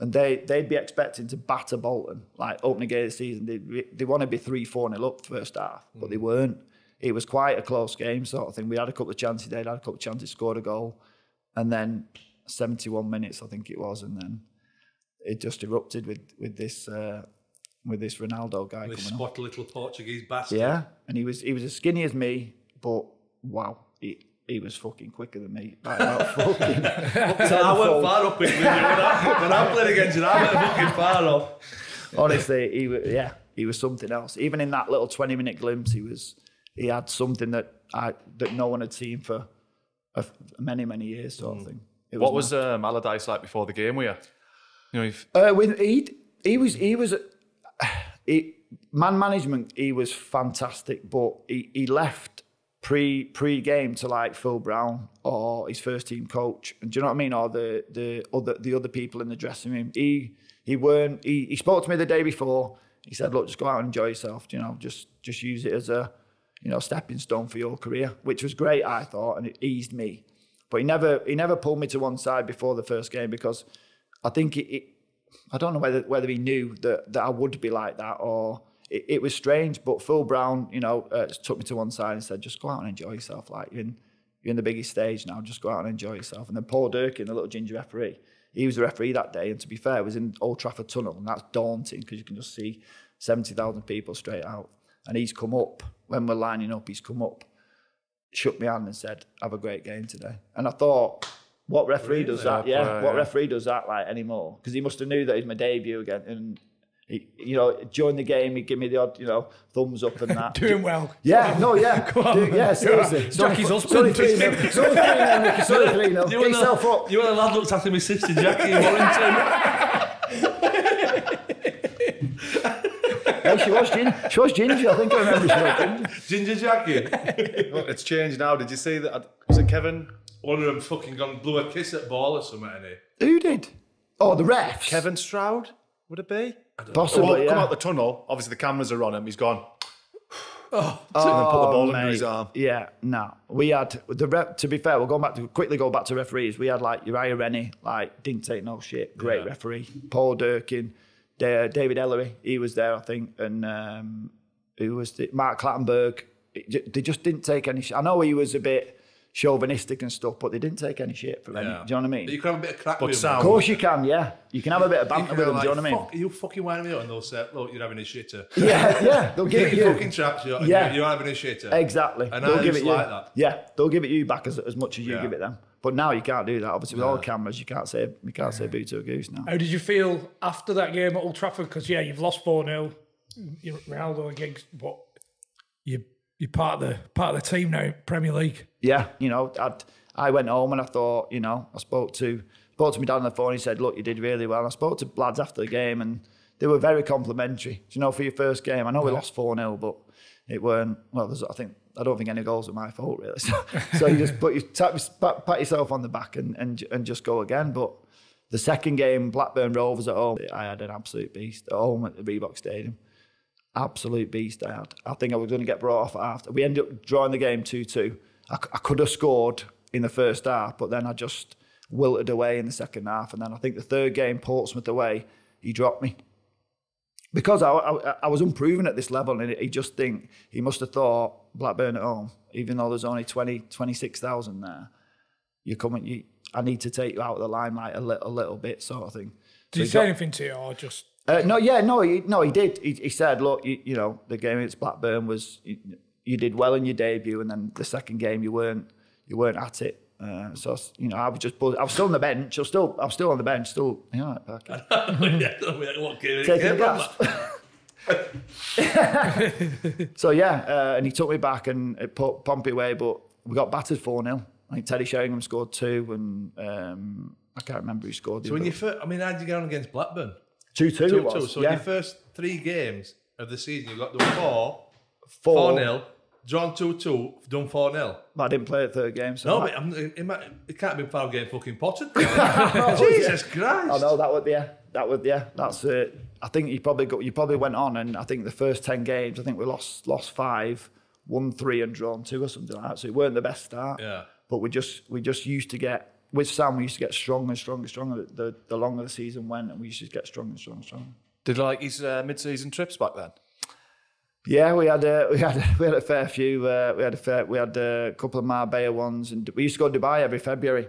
and they they'd be expecting to batter Bolton like opening game of the season. They they want to be three four nil up first half, but they mm. weren't. It was quite a close game sort of thing. We had a couple of chances. They had a couple of chances, scored a goal, and then 71 minutes I think it was, and then it just erupted with with this uh, with this Ronaldo guy This on. little Portuguese bastard. Yeah, and he was he was as skinny as me, but wow, he he was fucking quicker than me. By about [LAUGHS] fucking So I went far up with you. When I, when I played against you, I went fucking far up. honestly, he was yeah, he was something else. Even in that little 20 minute glimpse, he was he had something that I that no one had seen for a, many many years, sort of thing. It What was um, Allardyce like before the game with you? You know, if, Uh, with he, he was he was [SIGHS] he, man management. He was fantastic, but he, he left pre pre game to like Phil Brown or his first team coach, and do you know what I mean? Or the the other the other people in the dressing room. He he weren't. He, he spoke to me the day before. He said, "Look, just go out and enjoy yourself. You know, just just use it as a you know stepping stone for your career," which was great. I thought, and it eased me. But he never he never pulled me to one side before the first game because I think it, it I don't know whether whether he knew that that I would be like that or it, it was strange. But Phil Brown, you know, uh, took me to one side and said, "Just go out and enjoy yourself. Like you're in you're in the biggest stage now. Just go out and enjoy yourself." And then Paul Durkin, the little ginger referee, he was the referee that day. And to be fair, was in Old Trafford Tunnel, and that's daunting because you can just see seventy thousand people straight out. And he's come up when we're lining up. He's come up, shook my hand, and said, "Have a great game today." And I thought. What referee does that? Fair Yeah, play, what yeah. referee does that like anymore? Because he must have knew that it was my debut again, and he, you know, during the game he'd give me the odd, you know, thumbs up and that. [LAUGHS] Doing well. Yeah, no, yeah, [LAUGHS] Do- yeah, seriously. It's only- Jackie's it's only husband. three nil. It's only three nil, Nick. It's only three nil. You Get yourself up. you and the lad looked after my sister Jackie in Warrington. Yeah, she was ginger. She was ginger. I think I remember she was ginger. [LAUGHS] Ginger Jackie. Look, [LAUGHS] it's changed now. Did you see that? Was it Kevin? One of them fucking gone blew a kiss at ball or something, and he. Who did? Oh, the refs. Kevin Stroud? Would it be? Possibly, Well, yeah. come out the tunnel. Obviously, the cameras are on him. He's gone. [SIGHS] Oh, and then put the oh, ball under mate. his arm. Yeah, no. We had the rep. To be fair, we're going back to quickly go back to referees. We had like Uriah Rennie, like didn't take no shit, great Yeah. referee. Paul Durkin, Da- David Elleray, he was there, I think, and um, who was the, Mark Clattenburg. They just didn't take any. Sh- I know he was a bit chauvinistic and stuff, but they didn't take any shit from any. Yeah. Do you know what I mean? You mean? can have a bit of crack But with him. Of course you can, yeah. You can have a bit of banter with be them. Do you know what I mean? Fuck, you fucking winding me up, and they'll say, "Look, you're having a shitter." [LAUGHS] Yeah, yeah. They'll [LAUGHS] give Get you. fucking traps, you're, Yeah. you're having a shitter. Exactly. And they'll I give it you. like that. Yeah, they'll give it you back as, as much as you Yeah. give it them. But now you can't do that. Obviously, with all the cameras, you can't say you can't say boo to a goose now. How did you feel after that game at Old Trafford? Because yeah, you've lost four 0 Ronaldo against Giggs, but you you're part of the part of the team now, Premier League. Yeah, you know, I'd, I went home and I thought, you know, I spoke to spoke to my dad on the phone. He said, "Look, you did really well." And I spoke to lads after the game, and they were very complimentary. Do you know, for your first game, I know we lost four 0 but it weren't. Well, there's, I think I don't think any goals were my fault really. [LAUGHS] So, so you just put tap, pat, pat yourself on the back and, and and just go again. But the second game, Blackburn Rovers at home, I had an absolute beast at home at the Reebok Stadium. Absolute beast I had. I think I was going to get brought off after. We ended up drawing the game 2 2. I could have scored in the first half, but then I just wilted away in the second half. And then I think the third game, Portsmouth away, he dropped me. Because I, I, I was unproven at this level, and he just think he must have thought Blackburn at home, even though there's only 20, 26,000 there. you're coming. You, I need to take you out of the limelight a little, a little bit, sort of thing. Did you he say got- anything to you or just Uh, no, yeah, no, he, no, he did. He, he said, look, you, you know, the game against Blackburn was you, you did well in your debut, and then the second game you weren't you weren't at it. Uh, so you know, I was just buzz- I was still on the bench. I was still I was still on the bench, still you know, back yeah, [LAUGHS] what game it taking came the from, gas. [LAUGHS] so yeah, uh, and he took me back and it put Pompey away, but we got battered four 0 I think Teddy Sheringham scored two, and um, I can't remember who scored. So when you first, I mean, how did you get on against Blackburn? two two, Two two. So yeah. in your first three games of the season, you got done four, four, four nil, drawn two two, done four nil. I didn't play the third game. So No, I- but I'm, it, might, it can't be five game fucking potted. [LAUGHS] [LAUGHS] Jesus Christ! I know that would yeah, that would yeah, that's it. I think you probably got you probably went on, and I think the first ten games, I think we lost lost five, won three, and drawn two or something like that. So it weren't the best start. Yeah. But we just we just used to get with Sam, we used to get stronger and stronger and stronger. The the longer the season went, and we used to get stronger and stronger and stronger. Did like his uh, mid-season trips back then? Yeah, we had a, [LAUGHS] we had a, we had a fair few. Uh, we had a fair, we had a couple of Marbella ones, and we used to go to Dubai every February.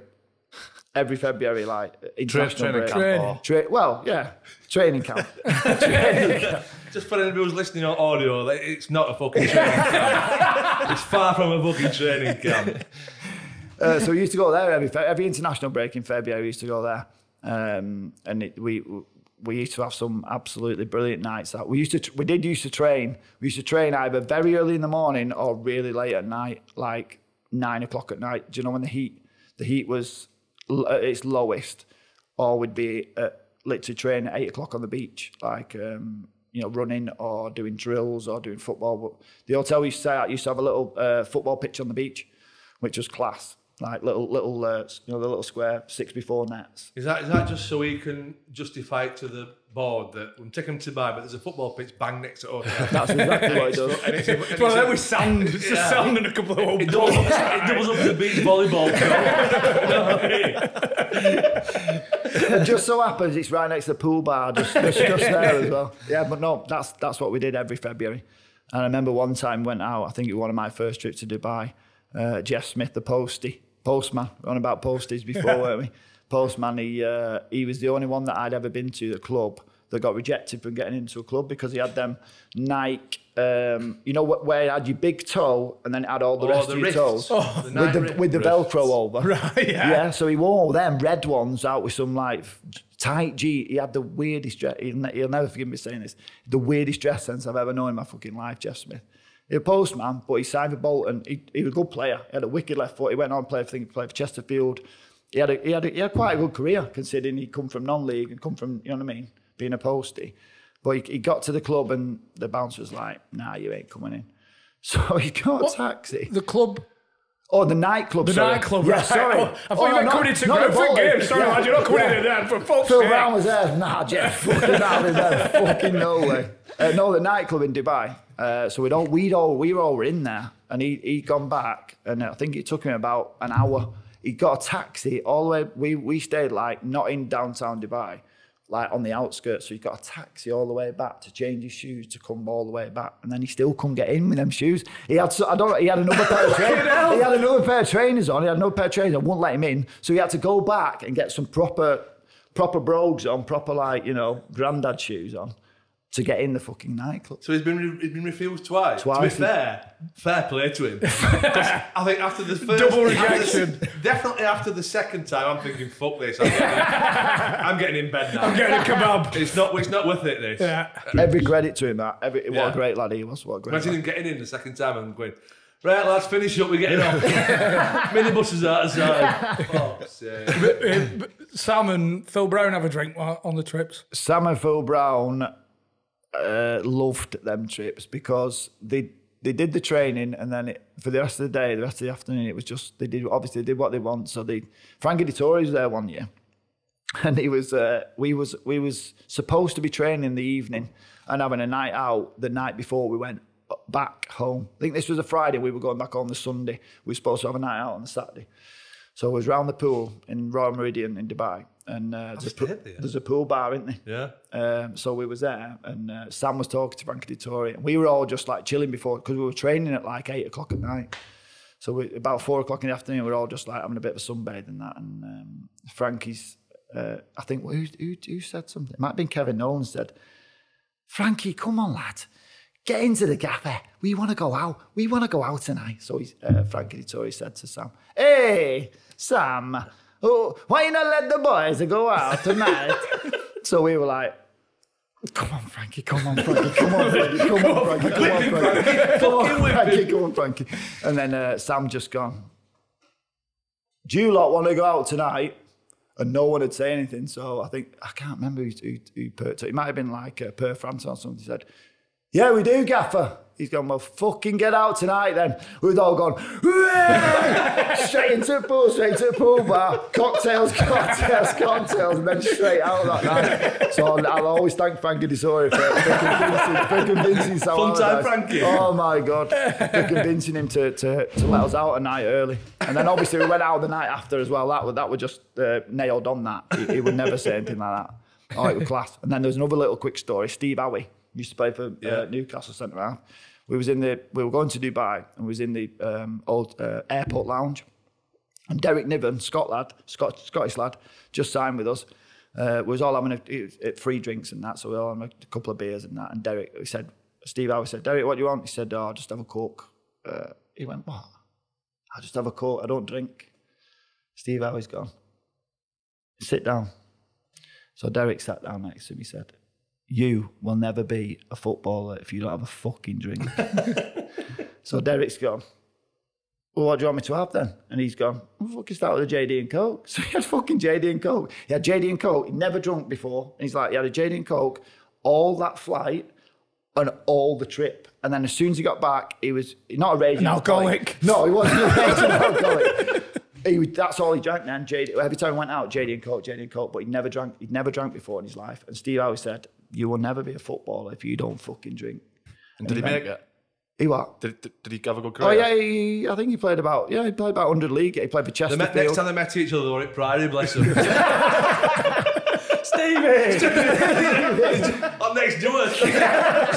Every February, like international training break. camp Training. or- Tra- well, yeah, training camp. [LAUGHS] training camp. Just for anybody who's listening on audio, like, it's not a fucking training camp. [LAUGHS] It's far from a fucking training camp. Uh, so we used to go there every Fe- every international break in February. We used to go there, um, and it, we we used to have some absolutely brilliant nights. Out. We used to we did used to train. We used to train either very early in the morning or really late at night, like nine o'clock at night. Do you know when the heat the heat was l- at its lowest, or we'd be at, literally training at eight o'clock on the beach, like. Um, you know, running or doing drills or doing football. But the hotel we used to at used to have a little uh, football pitch on the beach, which was class. Like little, little, uh, you know, the little square six before nets. Is that is that just so he can justify it to the board that I'm taking him to buy, but there's a football pitch bang next to the [LAUGHS] hotel? That's exactly what it does. And it's a- and it's Well, a- then we sand, it's [LAUGHS] just Yeah. sand and a couple of old It doubles, it doubles up to the beach volleyball court. [LAUGHS] It just so happens it's right next to the pool bar, just, just, just there as well. Yeah, but no, that's that's what we did every February. And I remember one time went out. I think it was one of my first trips to Dubai. Uh, Jeff Smith, the postie, postman, on about posties before, weren't we? Postman, he uh, he was the only one that I'd ever been to the club that got rejected from getting into a club because he had them Nike. Um, you know what? Where it had your big toe and then it had all the Oh, rest the of your rifts. toes Oh, the with the rift. with the Velcro over. [LAUGHS] Right, yeah. Yeah, so he wore them red ones out with some like tight G. He had the weirdest dress. He'll, he'll never forgive me saying this. The weirdest dress sense I've ever known in my fucking life, Jeff Smith. He's a postman, but he signed for Bolton. He, he was a good player. He had a wicked left foot. He went on to play, I think he played for Chesterfield. He had, a, he, had a, he had quite a good career considering he'd come from non-league and come from, you know what I mean, being a postie. But he, he got to the club and the bouncer was like, nah, you ain't coming in. [LAUGHS] So he got a taxi. The club, Oh, the nightclub. the sorry. nightclub, Yeah, right? sorry. Oh, I thought Oh, you were not- coming into not the Greenford volley. Games. Sorry, Yeah, lad, you're not coming yeah. into that for fuck's Phil sake. Brown was there. Nah, Jeff, [LAUGHS] fucking out of there. Fucking no way. Uh, no, the nightclub in Dubai. Uh, so we'd all, we'd all, we were all in there, and he he'd gone back, and I think it took him about an hour. He got a taxi all the way. We we stayed like not in downtown Dubai, like on the outskirts. So he got a taxi all the way back to change his shoes to come all the way back, and then he still couldn't get in with them shoes. He had so, I don't. He had another pair of [LAUGHS] trainers. he had another pair of trainers on. He had another pair of trainers. I wouldn't let him in, so he had to go back and get some proper proper brogues on, proper like you know granddad shoes on, to get in the fucking nightclub. So he's been re- he's been refused twice. Twice. To be fair, fair play to him. [LAUGHS] I think after the first Double after definitely after the second time, I'm thinking, fuck this. I'm getting, [LAUGHS] I'm getting in bed now. I'm getting a kebab. [LAUGHS] It's not. It's not worth it. This. Yeah. Every credit to him. That every what Yeah. a great lad he was. What a great. Imagine lad. him getting in the second time and going, right, lads, finish up. We're getting off. Minibuses outside. Fuck's sake. Uh, Sam and Phil Brown have a drink on the trips. Sam and Phil Brown uh, loved them trips because they they did the training and then it, for the rest of the day, the rest of the afternoon, it was just they did obviously they did what they want. So they Frankie Dettori was there one year, [LAUGHS] and he was uh, we was we was supposed to be training in the evening and having a night out the night before we went back home. I think this was a Friday. We were going back on the Sunday. We were supposed to have a night out on the Saturday. So I was round the pool in Royal Meridian in Dubai, and uh, there's, a, stayed pool- there. there's a pool bar, isn't there? Yeah. Um, so we was there, and uh, Sam was talking to Frankie Dettori, and we were all just like chilling before because we were training at like eight o'clock at night. So we, about four o'clock in the afternoon, we're all just like having a bit of a sunbathe and that. And um, Frankie's, uh, I think, who, who, who said something? It might have been Kevin Nolan said, Frankie, come on, lad. Get into the gaffer. We want to go out. We want to go out tonight. So he's, uh, Frankie Dettori said to Sam, Hey, Sam, oh, why you not let the boys go out tonight? [LAUGHS] so we were like, Come on, Frankie, come on, Frankie, come on, [LAUGHS] Frankie, come on, Frankie, come on, Frankie, come on, Frankie, come on, Frankie. And then uh, Sam just gone, Do you lot want to go out tonight? And no one had said anything. So I think, I can't remember who, who, who perked it. It might have been like uh, Per Frandsen or something. He said, Yeah, we do, Gaffer. He's gone, Well, fucking get out tonight then. We've all gone, straight into the pool, straight into the pool bar, cocktails, cocktails, cocktails, and then straight out that night. So I'll, I'll always thank Frankie Dettori for, for convincing, for convincing Sam Fun time, Frankie. Oh my God, for convincing him to, to, to let us out a night early. And then obviously we went out the night after as well. That that was just uh, nailed on that. He, he would never say anything like that. Oh, it was class. And then there was another little quick story. Steve Howie used to play for Yeah. uh, Newcastle centre half. We was in the we were going to Dubai and we was in the um, old uh, airport lounge. And Derek Niven, Scot lad, Scot, Scottish lad, just signed with us. Uh, we was all having a, it- free drinks and that, so we all having a couple of beers and that. And Derek, he said, Steve Howie said, Derek, what do you want? He said, oh, I'll just have a coke. Uh, he went, what? I'll just have a coke. I don't drink. Steve Howie's gone. Sit down. So Derek sat down next to me. He said, you will never be a footballer if you don't have a fucking drink. [LAUGHS] so Derek's gone well, what do you want me to have then? And he's gone, well, fucking start with a JD and Coke. [LAUGHS] So he had fucking JD and Coke. He had JD and Coke. He'd never drunk before. And he's like, he had a JD and Coke all that flight and all the trip. And then as soon as he got back, he was not a raging An alcoholic. No, he wasn't a [LAUGHS] raging alcoholic. He, that's all he drank then. JD, every time he went out, JD and Coke, JD and Coke. But he never drank. He'd never drank before in his life. And Steve always said, "You will never be a footballer if you don't fucking drink." And did he make it? He what? Did, did, did he have a good oh, career? Oh yeah, he, I think he played about yeah he played about hundred league. He played for They met, next time they met each other, they were at Priory, bless them. [LAUGHS] Stevie! [LAUGHS] I'm next to us.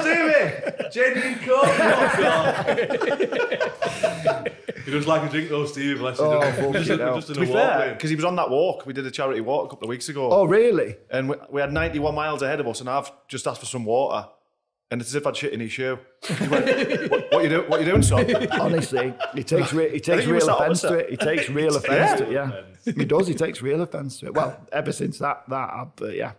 Stevie! Jamie and Coke. [LAUGHS] God. He does like a drink though, Stevie, bless him. Oh, just, fucking just, hell. just To be fair, because he was on that walk, we did a charity walk a couple of weeks ago, Oh really? and we, we had 91 miles ahead of us, and I've just asked for some water, and it's as if I'd shit in his shoe. He went, what, what you do? What you doing, son? [LAUGHS] Honestly, he takes [LAUGHS] re- he takes think you were real offence to it. He takes [LAUGHS] real offence to it. Yeah, he does. He takes real offence to it. Well, ever since that that, uh, but yeah,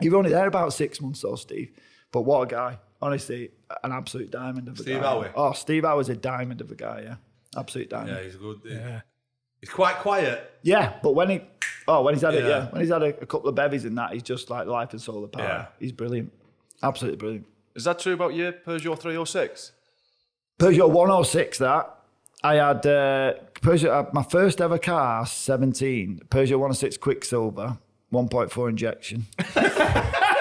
he was only there about six months though, Steve. But what a guy! Honestly, an absolute diamond of a Steve guy. Howie? Oh, Steve Howie is a diamond of a guy. Yeah, absolute diamond. Yeah, he's good. Yeah. He's quite quiet. Yeah, but when he, oh, when he's had it, Yeah. yeah, when he's had a, a couple of bevies and that, he's just like life and soul of apart. Yeah. He's brilliant, absolutely brilliant. Is that true about your Peugeot 306? Peugeot 106. That I had uh, Peugeot, uh, my first ever car, 17 Peugeot 106 Quicksilver, 1.4 injection. [LAUGHS]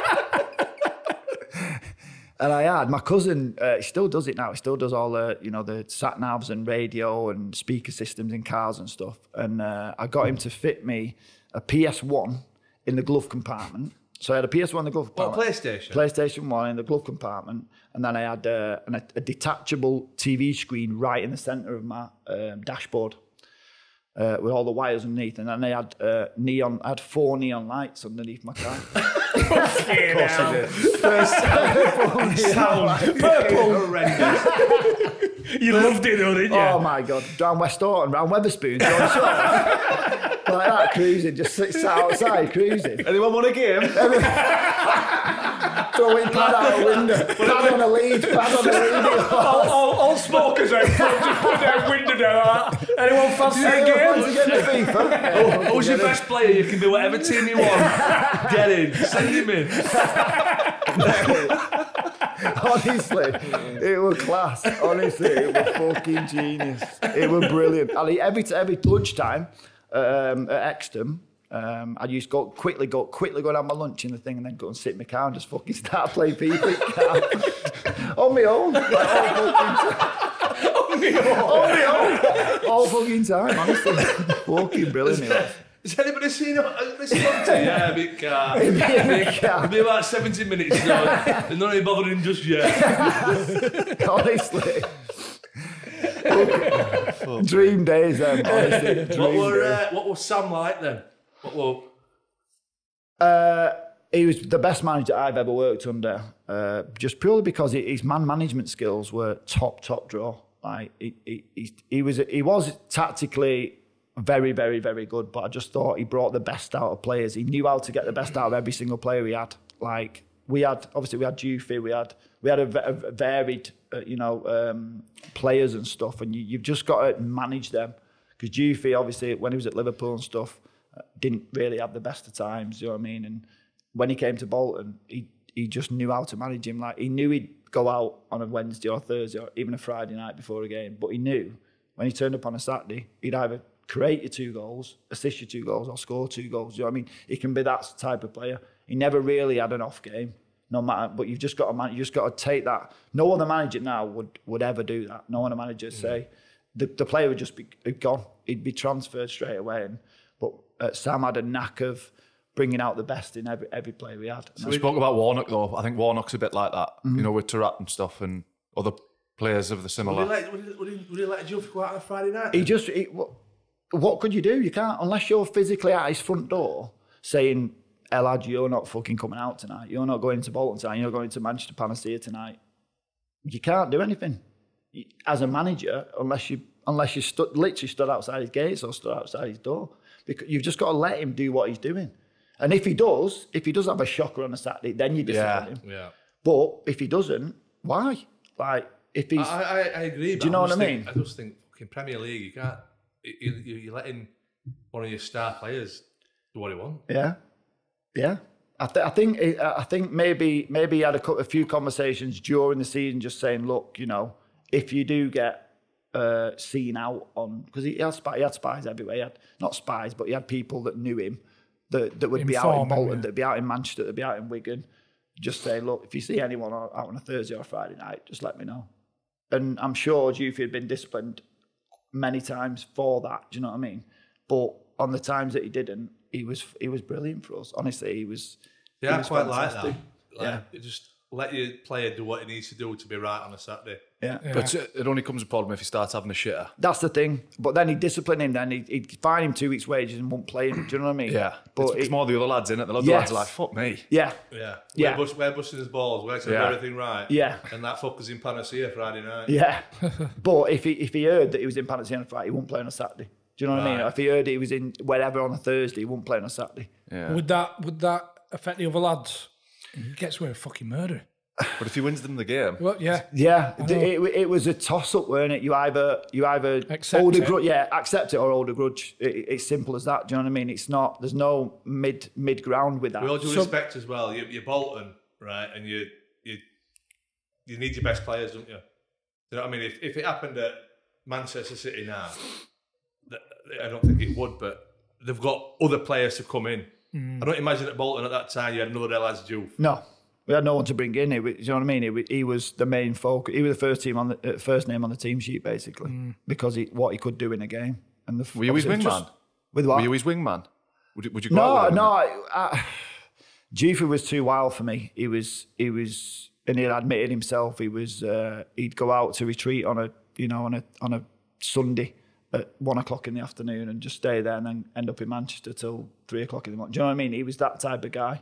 And I had my cousin. Uh, he still does it now. He still does all the, you know, the sat navs and radio and speaker systems in cars and stuff. And uh, I got him to fit me a PS1 in the glove compartment. So I had a PS1 in the glove compartment. PlayStation? PlayStation One in the glove compartment, and then I had uh, an, a detachable TV screen right in the centre of my um, dashboard. Uh, with all the wires underneath, and then I had uh, neon. I had four neon lights underneath my car. [LAUGHS] Of course it is. Purple, Horrendous. [LAUGHS] You loved it though, didn't you? Oh my god! Down Westhoughton, round Wetherspoons, John Shaw. [LAUGHS] like that, cruising, just sit sat outside cruising. Anyone want a game? Throwing pad out a window, [LAUGHS] pad on a lead, pad on a lead. all, all, all smokers out front, just put their window down. Anyone fancy a game? Getting a FIFA? Who's your best player? You can do whatever team you want. [LAUGHS] Get in. Send him in. [LAUGHS] Honestly, it was class. Honestly, it was fucking genius. It was brilliant. I mean, every every lunchtime um, at Euxton, um, I used to go quickly go quickly go and have my lunch in the thing, and then go and sit in my car and just fucking start [LAUGHS] playing FIFA in the car. on my own, like, all fucking time. on my own, [LAUGHS] all fucking time. Honestly, fucking brilliant. It was. Has anybody seen this hunter? [LAUGHS] Yeah, big car. In my car. It'll be about 70 minutes now. They're not even bothering just yet. Honestly. dream days, um, honestly. What were days. uh, what was Sam like then? What Uh, he was the best manager I've ever worked under, uh, just purely because his man management skills were top, top draw. Like he, he, he, was, he was tactically very, very, very good. But I just thought he brought the best out of players. He knew how to get the best out of every single player he had. Like we had, obviously we had Jufi, we had, we had a varied, uh, you know, um, players and stuff, and you, you've just got to manage them. Because Jufi, obviously, when he was at Liverpool and stuff, didn't really have the best of times. You know what I mean? And when he came to Bolton, he he just knew how to manage him. Like he knew he'd go out on a Wednesday or Thursday or even a Friday night before a game, but he knew when he turned up on a Saturday, he'd either create you two goals, assist you two goals, or score two goals. You know what I mean? He can be that type of player. He never really had an off game, no matter. But you've just got to man. You just got to take that. No other manager now would would ever do that. No other manager would say the the player would just be gone. He'd be transferred straight away. And uh, Sam had a knack of bringing out the best in every every player we had. And We spoke about Warnock though. I think Warnock's a bit like that, you know, with Taarabt and stuff, and other players of the would he similar. let would he, would he, would he let Diouf go out on a Friday night? He just he, what, what could you do? You can't unless you're physically at his front door saying, "Elad, you're not fucking coming out tonight. You're not going to Bolton tonight. You're going to Manchester Panacea tonight." You can't do anything as a manager unless you unless you stood literally stood outside his gates or stood outside his door because you've just got to let him do what he's doing. And if he does, if he does have a shocker on a Saturday, then you discipline him. yeah. But if he doesn't, why? Like if he's I, I, I agree. Do you know what I mean? I just think fucking Premier League, you can't. You, you, you're letting one of your star players do what he wants. Yeah, yeah. I, th- I think I think maybe maybe he had a, cou- a few conversations during the season, just saying, look, you know, if you do get uh, seen out on because he had spy, he had spies everywhere. He had not spies, but he had people that knew him that that would be out in Inform Bolton, yeah. that'd be out in Manchester, that'd be out in Wigan. Just say, look, if you see anyone out on a Thursday or Friday night, just let me know. And I'm sure Jufi had been disciplined many times for that. Do you know what I mean? But on the times that he didn't, he was he was brilliant for us. Honestly, he was. Yeah, he was quite fantastic. like that. Like, Yeah. you Just let your player do what he needs to do to be right on a Saturday. Yeah. But it it only comes a problem if he starts having a shitter. That's the thing. But then he'd discipline him. Then he'd, he'd fine him two weeks' wages and won't play him. Do you know what I mean? Yeah, But it's, it's more the other lads in it. The other Yes. lads are like, "Fuck me." yeah, Yeah. Yeah. We're, bus- we're busting his balls. We're to Yeah. everything right. Yeah. And that fucker's in Panacea Friday night. yeah. [LAUGHS] but if he if he heard that he was in Panacea on Friday, he won't play on a Saturday. Do you know what I mean? If he heard he was in wherever on a Thursday, he won't play on a Saturday. Yeah. Would that would that affect the other lads? He gets away with fucking murder. But if he wins them the game, Well, yeah. Yeah, th- it, it was a toss up, weren't it? You either you either Accept hold a it. grudge, yeah, accept it or hold a grudge. It, it's simple as that. Do you know what I mean? It's not. There's no mid mid ground with that. With all due So- respect as well, you, you're Bolton, right? And you you you need your best players, don't you? You know what I mean? If, if it happened at Manchester City now, I don't think it would, but they've got other players to come in. I don't imagine at Bolton at that time you had another El Hadji Diouf. No, we had no one to bring in. It, was- do you know what I mean? It, he was the main focus. He was the first team on the uh, first name on the team sheet, basically, because he, what he could do in a game. And the, were you his obviously wingman? just- With what? Were you his wingman? Would you, would you go No, out with him? no. I, I, Jufa was too wild for me. He was, he was, and he admitted himself. He was, uh, he'd go out to retreat on a, you know, on a on a Sunday at one o'clock in the afternoon and just stay there and then end up in Manchester till three o'clock in the morning. Do you know what I mean? He was that type of guy.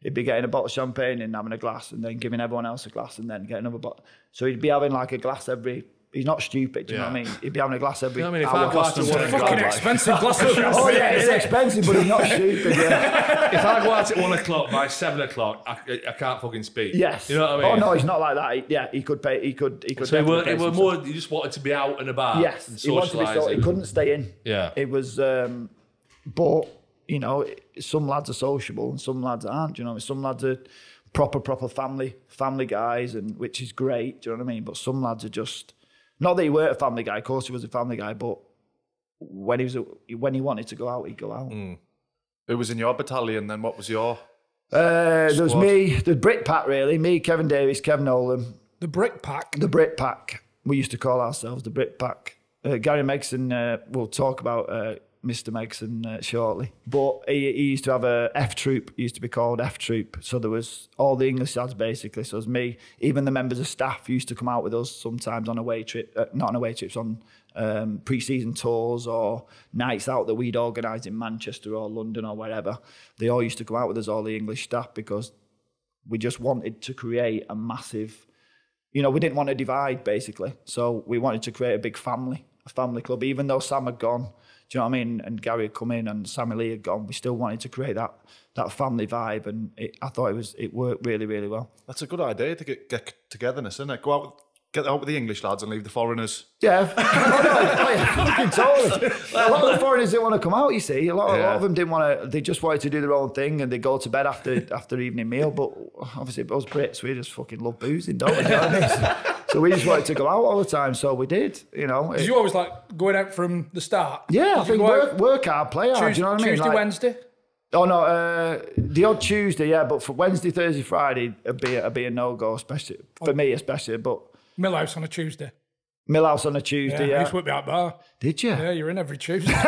He'd be getting a bottle of champagne and having a glass, and then giving everyone else a glass, and then get another bottle. So he'd be having like a glass every. He's not stupid. Do you know what I mean? He'd be having a glass every. You know what I mean? If hour. I go out to one Fucking expensive glass of champagne. Oh yeah, it's expensive, but he's not [LAUGHS] stupid. Yeah. if I go out at one o'clock by seven o'clock, I, I can't fucking speak. Yes. You know what I mean? Oh no, he's not like that. He- yeah, he could pay. He could. He could. So it definitely were, pay it were more, He just wanted to be out and about Yes, and he wanted to be. So, he couldn't stay in. Yeah. It was. um But you know, some lads are sociable and some lads aren't. You know, some lads are proper, proper family, family guys, and which is great. Do you know what I mean? But some lads are just. Not that he weren't a family guy. Of course, he was a family guy, but when he was a, when he wanted to go out, he'd go out. Who was in your battalion then? What was your? Uh, there was me, the Brit Pack, really. Me, Kevin Davies, Kevin Nolan, The brick pack. the Brit Pack. We used to call ourselves the Brit Pack. Uh, Gary Megson uh, will talk about uh, Mr. Megson uh, shortly. But he, he used to have a F troop. He used to be called F troop. So there was all the English lads basically. So it was me. Even the members of staff used to come out with us sometimes on a away trip, uh, not on away trips, on um, pre-season tours or nights out that we'd organised in Manchester or London or wherever. They all used to come out with us, all the English staff, because we just wanted to create a massive you know, we didn't want to divide basically. So we wanted to create a big family, a family club. Even though Sam had gone, do you know what I mean? And Gary had come in and Sammy Lee had gone. We still wanted to create that that family vibe, and it, I thought it was it worked really really well. That's a good idea to get, get togetherness, isn't it? Go out, get out with the English lads and leave the foreigners. Yeah, [LAUGHS] oh, no, oh, yeah, fucking totally. A lot of the foreigners didn't want to come out. You see, a lot, a lot of them didn't want to. They just wanted to do their own thing, and they go to bed after after evening meal. But obviously, us Brits, we just fucking love boozing, don't we? Do you know what I mean? So we just wanted to go out all the time. So we did. You know. Did you always like going out from the start? Yeah, I Did you think go work, out work hard, play hard. Tuesday, do you know what I mean? Tuesday, Like- Wednesday. Oh no, uh, the odd Tuesday, yeah, but for Wednesday, Thursday, Friday, it'd be it'd be a no go, especially for me, especially. But Millhouse on a Tuesday. Millhouse on a Yeah, Tuesday, I yeah. used to work behind bar. Did you? Yeah, you're in every Tuesday. [LAUGHS]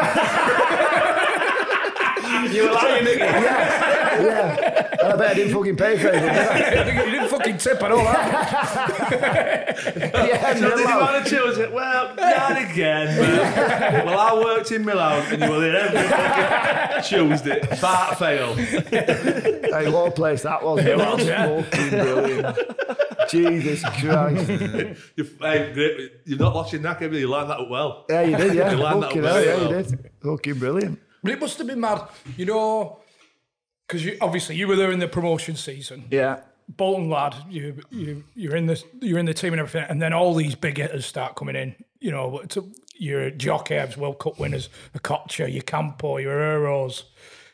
You were lying, yeah, yeah. And I bet I didn't fucking pay for it. did [LAUGHS] you didn't fucking tip at all. That. [LAUGHS] Yeah, So did you want to choose it? Well, not again. man. well, I worked in Millhouse and you were there every fucking Tuesday. Part fail. Hey, what a place that was. Millhouse. yeah. Fucking brilliant. Jesus Christ. You've, hey, great. You've not lost your knack, have you? You lined that up well. Yeah, you did, yeah. [LAUGHS] You lined that Fucking up hell, very yeah, well. you did. Fucking brilliant. But it must have been mad, you know, because you obviously you were there in the promotion season. Yeah. Bolton lad, you you you're in the you're in the team and everything, and then all these big hitters start coming in. You know, to, your Djorkaeffs, World Cup winners, Okocha, your Campo, your Hierros,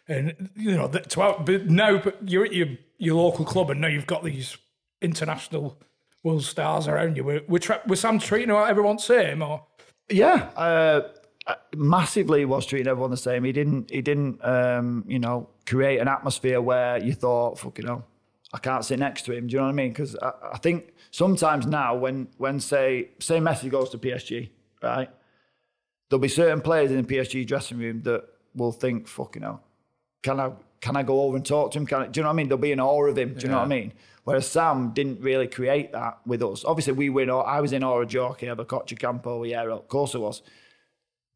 and you know that. To out, but now, but you're at your your local club, and now you've got these international world stars around you. We're we're, tra- we're Sam treating everyone's same, or Yeah, uh, uh, massively was treating everyone the same. He didn't. He didn't. Um, you know, create an atmosphere where you thought, "Fucking hell, I can't sit next to him." Do you know what I mean? Because I, I think sometimes now, when when say say Messi goes to PSG, right, there'll be certain players in the PSG dressing room that will think, "Fucking hell, can I can I go over and talk to him? Can I, do you know what I mean? There'll be an awe of him. Do you know what I mean? Whereas Sam didn't really create that with us. Obviously, we were in awe. I was in awe of Jorge, Abacocha, Campo, yeah, of course I was.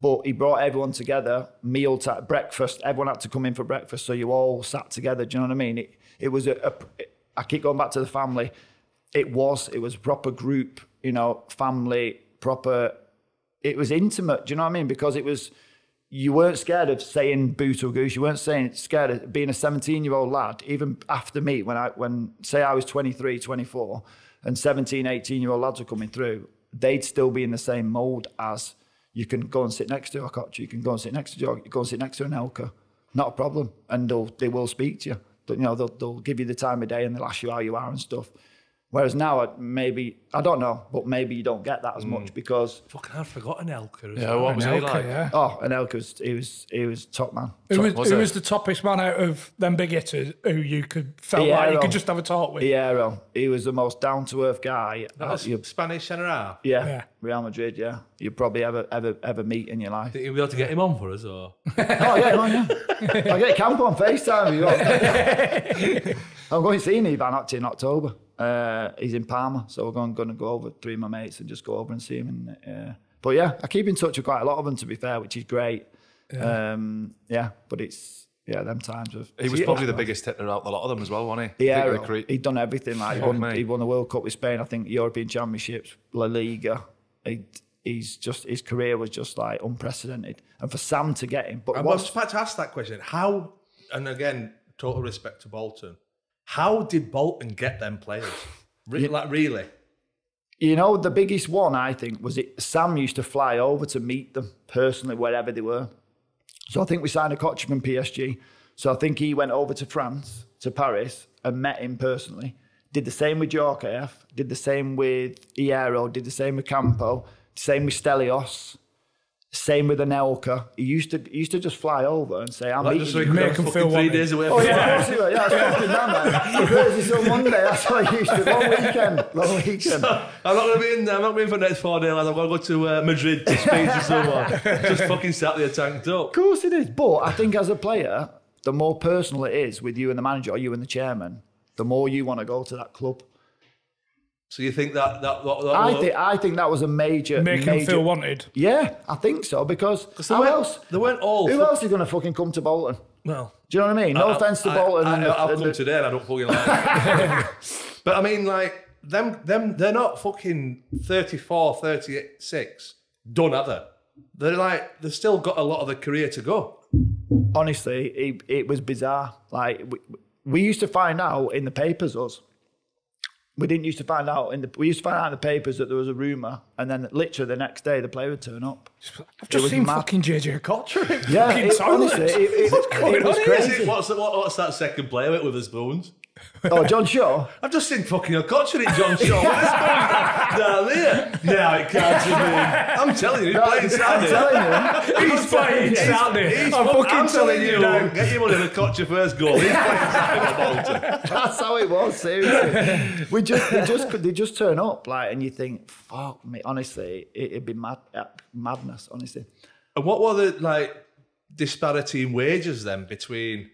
But he brought everyone together, meal time, breakfast. Everyone had to come in for breakfast, so you all sat together. Do you know what I mean? It it was a, a I keep going back to the family. It was it was a proper group, you know, family, proper. It was intimate. Do you know what I mean? Because it was you weren't scared of saying boo to a goose. You weren't saying scared of being a 17 year old lad, even after me, when I, when say I was 23, 24, and 17, 18 year old lads were coming through, they'd still be in the same mold as you can go and sit next to a Koch, you can go and sit next to Jog, you go and sit next to Anelka. Not a problem. And they'll, they will speak to you. You know, they'll, they'll give you the time of day and they'll ask you how you are and stuff. Whereas now, maybe, I don't know, but maybe you don't get that as hmm. much because Fucking, I'd forgotten Elka as Yeah, well. what was he like? yeah. Oh, and Elka was he was he was top man. Who was, was who was the toppest man out of them big hitters who you could felt like you could just have a talk with? Hierro, he was the most down to earth guy. That was you- Spanish general. yeah, Yeah. Real Madrid. Yeah, you probably ever ever ever meet in your life. Think you'll be able to get him on for us, or [LAUGHS] oh yeah, oh, yeah. I'll get camp on Facetime. if you want. [LAUGHS] I'm going to see Ivan actually in October. Uh, he's in Palma, so we're going, going to go over three of my mates and just go over and see him. And uh, but yeah, I keep in touch with quite a lot of them to be fair, which is great. Yeah, um, yeah but it's yeah, them times of He was probably the biggest hitter out of a lot of them as well, wasn't he? Yeah, I think the he'd done everything. Like he won, me. he won the World Cup with Spain. I think European Championships, La Liga. He, he's just his career was just like unprecedented. And for Sam to get him, but I was about to ask that question. How, and again, total respect to Bolton. How did Bolton get them players? Re- Like really? you know the biggest one I think was it. Sam used to fly over to meet them personally wherever they were. So I think we signed Okocha from PSG. So I think he went over to France to Paris and met him personally. Did the same with Djorkaeff, did the same with Hierro, did the same with Campo, same with Stelios. Same with Anelka. He used to he used to just fly over and say, "I'm Like, just so he you." could Make have him fucking feel three days away Oh from yeah, absolutely. Yeah, that's fucking that, man. [LAUGHS] Thursday till Monday. That's what I used to. Long weekend. Long weekend. [LAUGHS] I'm not going to be in there. I'm not going to be for the next four days. I'm going to go to uh, Madrid to speak to [LAUGHS] someone. Just fucking sat there tanked up. Of course it is. But I think as a player, the more personal it is with you and the manager or you and the chairman, the more you want to go to that club. So you think that that, that, that I think I think that was a major Make him feel wanted. Yeah, I think so because they how weren't- else? they weren't all Who fu- else is going to fucking come to Bolton? well. Do you know what I mean? No I- offense to I- Bolton. I, and I, have and come the- today and I don't fucking like it. [LAUGHS] but I mean, like, them, them, they're not fucking 34, 36 done, are they? They're like, they've still got a lot of the career to go. honestly, it, it was bizarre. Like we, we used to find out in the papers, us. We didn't used to find out in the. We used to find out in the papers that there was a rumor, and then literally the next day the player would turn up. I've just seen mad. fucking JJ Okocha. Yeah, [LAUGHS] it, honestly, it, it, What's going it was on here? Is crazy. it, what's, what, what's that second player with, with the spoons? [LAUGHS] Oh, John Shaw. I've just seen fucking Okocha in John Shaw. Going down there? No, it can't be. I'm telling you, he's playing I'm telling you. He's playing Saturday. He's I'm fucking fucking telling you, now. get your money on the Okocha first goal. He's playing Saturday That's how it was. Seriously, we just they just they just turn up like, and you think, fuck me. Honestly, it, it'd be mad, uh, madness. Honestly, And what were the like disparity in wages then between,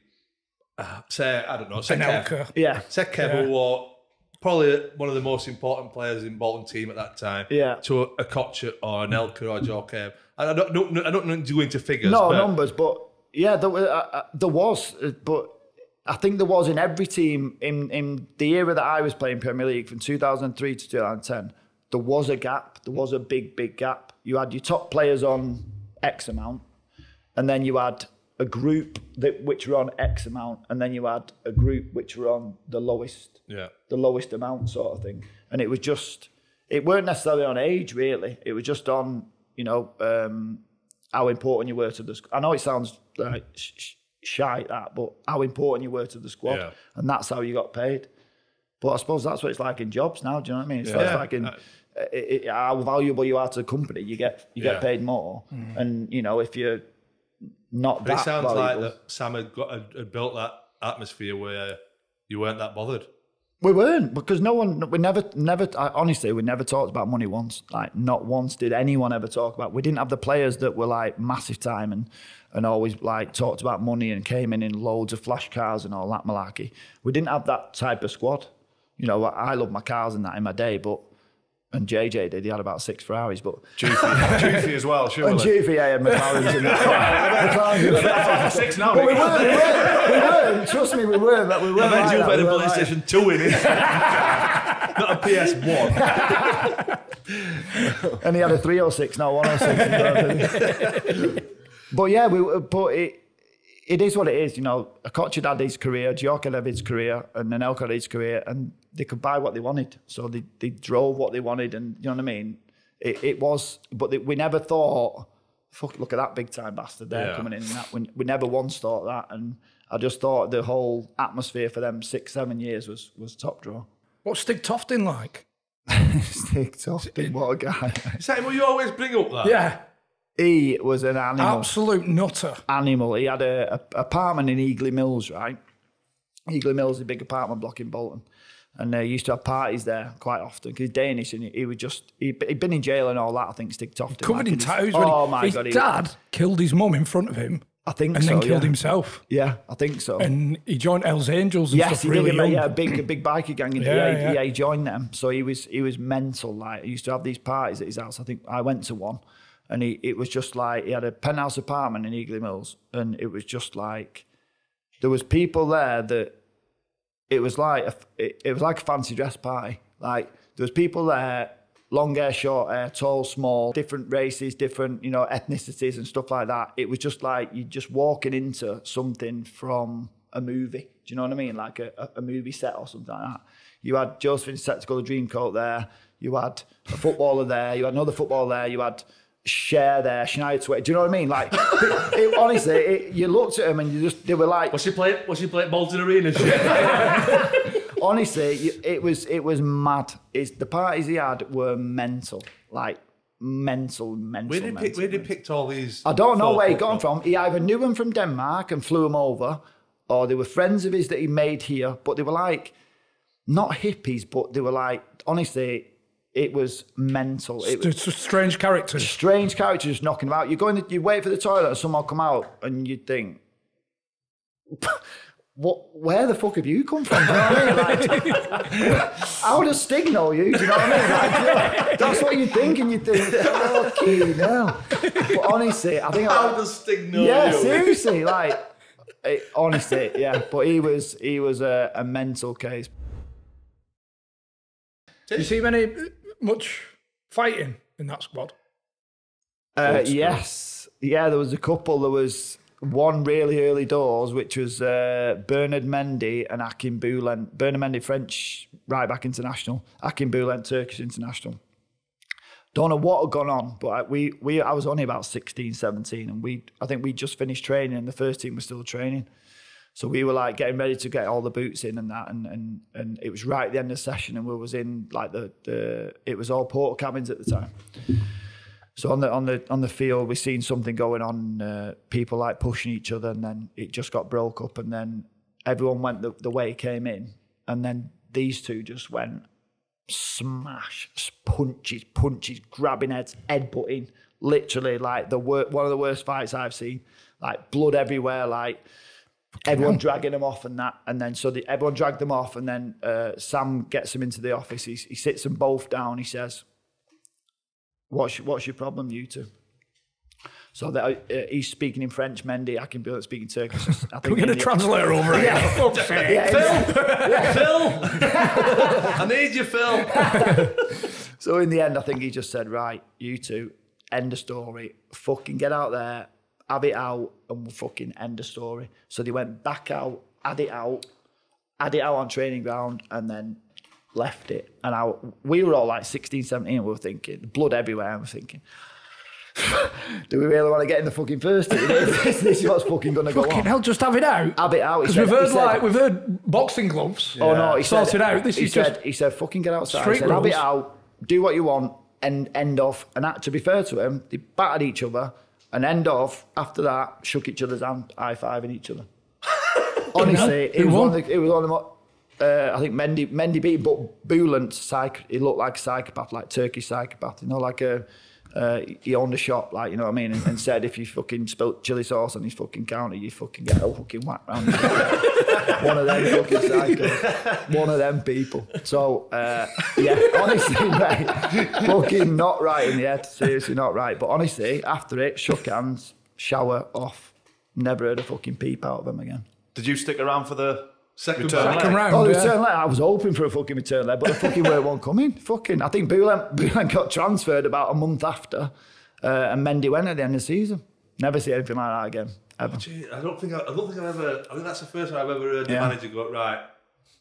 uh, say, I don't know, say Kev, yeah, say Kev Yeah. who were probably one of the most important players in Bolton team at that time. Yeah. To a, Okocha or Anelka or Djorkaeff. And I don't, don't, I don't know to go into figures. no but numbers, but yeah, there, were, uh, uh, there was, uh, but I think there was in every team in in the era that I was playing Premier League from 2003 to 2010. There was a gap. There was a big, big gap. You had your top players on X amount, and then you had a group that which were on X amount, and then you had a group which were on the lowest Yeah. the lowest amount sort of thing. And it was just, it weren't necessarily on age really. It was just on, you know, um, how important you were to the. squ- I know it sounds like sh- sh- shite that, but how important you were to the squad, Yeah. and that's how you got paid. But I suppose that's what it's like in jobs now. Do you know what I mean? It's Yeah. like, Yeah. like in. it, it, how valuable you are to the company, you get you get Yeah. paid more, and you know if you're not But that it sounds like that Sam had, got, had, had built that atmosphere where you weren't that bothered. We weren't because no one, we never, never. I, honestly, we never talked about money once. Like not once did anyone ever talk about. We didn't have the players that were like massive time and and always like talked about money and came in in loads of flash cars and all that malarkey. We didn't have that type of squad. You know, I I love my cars and that in my day, but and JJ did. He had about six for Ferraris, but Juicy, [LAUGHS] juicy as well, and surely. GVA had McLarens and [LAUGHS] that. Six now. But we weren't, we weren't, we weren't. Trust me, we weren't. But we weren't. I bet like you've that. had a We weren't like- PlayStation 2 in it. [LAUGHS] Not a PS1. and he had a 306, not 106. but yeah, we but it it is what it is. You know, Koch had his career, his career, and had his career, and they could buy what they wanted. So they, they drove what they wanted, and you know what I mean. It, it was, but they, we never thought, fuck, look at that big time bastard there Yeah. coming in. And that we, we never once thought that, and I just thought the whole atmosphere for them six, seven years was was top draw. What's Stig Tøfting like? [LAUGHS] Stig Tøfting, what a guy! Is that what you always bring up that? Yeah, He was an animal. absolute nutter. animal. He had a, a apartment in Eagley Mills, right? Eagley Mills is a big apartment block in Bolton. And they used to have parties there quite often because he's Danish and he, he would just, he, he'd been in jail and all that, I think, Stig Tøfting. Covered in tattoos. Oh he- my his God. he- dad killed his mum in front of him I think and so. then killed yeah. himself. Yeah, I think so. And he joined Hells Angels and yes, stuff he really did. young. Yeah, a big, a big biker gang. In Yeah, yeah, yeah. yeah. he joined them. So he was, he was mental. Like he used to have these parties at his house. I think I went to one, and he, it was just like he had a penthouse apartment in Eagley Mills, and it was just like there was people there that it was like a, it, it was like a fancy dress party. Like there was people there, long hair, short hair, tall, small, different races, different you know ethnicities and stuff like that. It was just like you're just walking into something from a movie. Do you know what I mean? Like a, a, a movie set or something like that. You had Josephine set to go to Dreamcoat there. You had a footballer there. You had another footballer there. You had Cher there, Shania Twain. Do you know what I mean? Like, it, it- honestly, it, you looked at them and you just they were like, What's he playing? What's he playing? Bolton Arena [LAUGHS] honestly, it was it was mad. It's, the parties he had were mental, like mental, mental. Where did he mental, pick? Where did picked all these? I don't know where he up gone from. He either knew them from Denmark and flew them over, or they were friends of his that he made here. But they were like not hippies, but they were like honestly, it was mental. It was It's strange characters. strange characters just knocking about. You go in, the, you wait for the toilet, and someone will come out, and you think, "What? Where the fuck have you come from?" Do [LAUGHS] you know what I mean? Like, [LAUGHS] how does Stig know you? Do you know what I mean? Like, yeah, that's what you think, and you think, "Okay, now." But honestly, I think How does Stig know yeah, you? seriously, like it, honestly, yeah. But he was he was a, a mental case. You see many much fighting in that squad? Uh, yes, yeah. There was a couple. There was one really early doors, which was uh, Bernard Mendy and Akin Bülent. Bernard Mendy, French right back international. Akin Bülent, Turkish international. Don't know what had gone on, but I, we we I was only about 16, 17, and we I think we just finished training, and the first team was still training. So we were like getting ready to get all the boots in and that, and and and it was right at the end of the session, and we was in like the the it was all porter cabins at the time. So on the on the on the field, we seen something going on, uh, people like pushing each other, and then it just got broke up, and then everyone went the, the way it came in, and then these two just went smash, punches, punches, grabbing heads, headbutting, literally like the wor- one of the worst fights I've seen, like blood everywhere, like everyone dragging them off and that, and then so the, everyone dragged them off, and then uh, Sam gets them into the office. He, he sits them both down. He says, "What's what's your problem, you two? So that uh, he's speaking in French. Mendy, I can be speaking Turkish. I think We're going to the- translate over here. For [LAUGHS] fuck's sake. Yeah, Phil, [LAUGHS] [LAUGHS] I need you, Phil. So in the end, I think he just said, right, you two, end of story. Fucking get out there, have it out, and we'll fucking end the story. So they went back out, had it out, had it out on training ground, and then left it. And I, we were all like 16, 17, and we were thinking, blood everywhere, and we're thinking, [LAUGHS] do we really want to get in the fucking first team? this, [LAUGHS] this is what's fucking going to go Fucking on. hell, just have it out. Have it out. Because we've he heard said- like we've heard boxing gloves. Oh no, he Sort said, out. This he is said, just he said, fucking get outside. street he said, have it out, do what you want, and end off. And that, to be fair to him, they battered each other, and end off. After that, shook each other's hand, high fiving each other. [LAUGHS] Honestly, it was, one of the, it was one of the. Uh, I think Mendy Mendy beat, but Bulent, psych, he looked like a psychopath, like Turkish psychopath. You know, like a. Uh, he owned a shop, like you know what I mean, and, and said if you fucking spilt chili sauce on his fucking counter, you fucking get a fucking whack round. [LAUGHS] one of them fucking psychos. One of them people. So, uh, yeah, [LAUGHS] honestly, mate, fucking not right in the head. Seriously, not right. But honestly, after it, shook hands, shower off. Never heard a fucking peep out of him again. Did you stick around for the Second return round. leg? second round. Oh, yeah. return leg. I was hoping for a fucking return leg, but the fucking word won't come in. [LAUGHS] Fucking, I think Bülent, Bülent got transferred about a month after, uh, and Mendy went at the end of the season. Never see anything like that again, ever. Gee, I don't think I, I don't think I've ever. I think that's the first time I've ever heard the manager go right.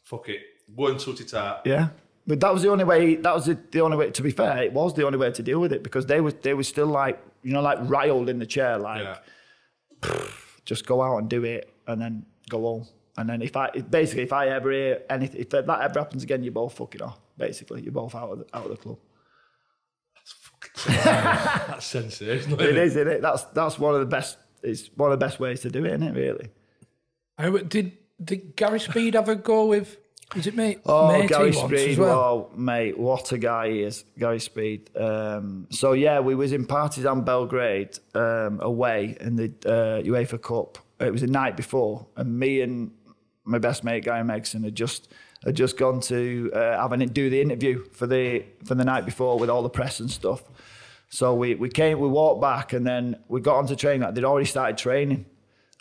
Fuck it, go and sort it out. Yeah. But that was the only way. That was the, the only way. To be fair, it was the only way to deal with it because they were they were still like you know like riled in the chair, like Yeah. just go out and do it and then go home. And then if I basically if I ever hear anything, if that ever happens again, you're both fucking off. Basically, you're both out of the, out of the club. That's fucking [LAUGHS] that's sensational. It is, isn't it? That's that's one of the best. It's one of the best ways to do it, isn't it? Really. I w- did did Gary Speed have a go with? Was it me? Oh, matey Gary Speed! as well? Wow, mate, what a guy he is, Gary Speed. Um, so yeah, we was in Partizan Belgrade um, away in the uh, UEFA Cup. It was the night before, and me and my best mate Gary Megson had just had just gone to uh, having do the interview for the for the night before with all the press and stuff. So we, we came, we walked back, and then we got onto training. Like they'd already started training,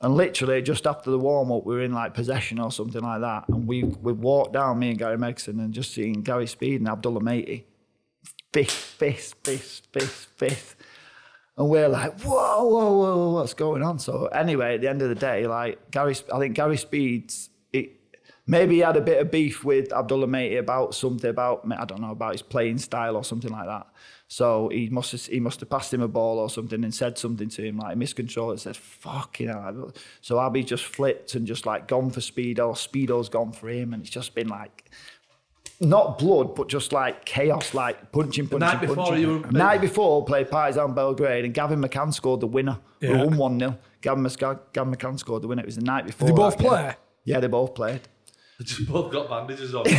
and literally just after the warm up, we were in like possession or something like that, and we we walked down, me and Gary Megson, and just seeing Gary Speed and Abdoulaye Méïté, fist, fist, fist, fist, fist. And we're like, whoa, whoa, whoa, what's going on? So anyway, at the end of the day, like Gary, I think Gary Speed's, maybe he had a bit of beef with Abdoulaye Méïté about something about, I don't know, about his playing style or something like that. So he must have, he must have passed him a ball or something and said something to him like miscontrol and said, fucking hell. So Abby just flipped and just like gone for Speedo. Speedo's gone for him and it's just been like not blood, but just like chaos, like punching, punching, night before you were- night before played Partizan Belgrade, and Gavin McCann scored the winner. We Yeah. won one 0 Gavin, McCann, Gavin McCann scored the winner. It was the night before. Did they both that game. play? Yeah, they both played. They just both got bandages on. [LAUGHS] fucking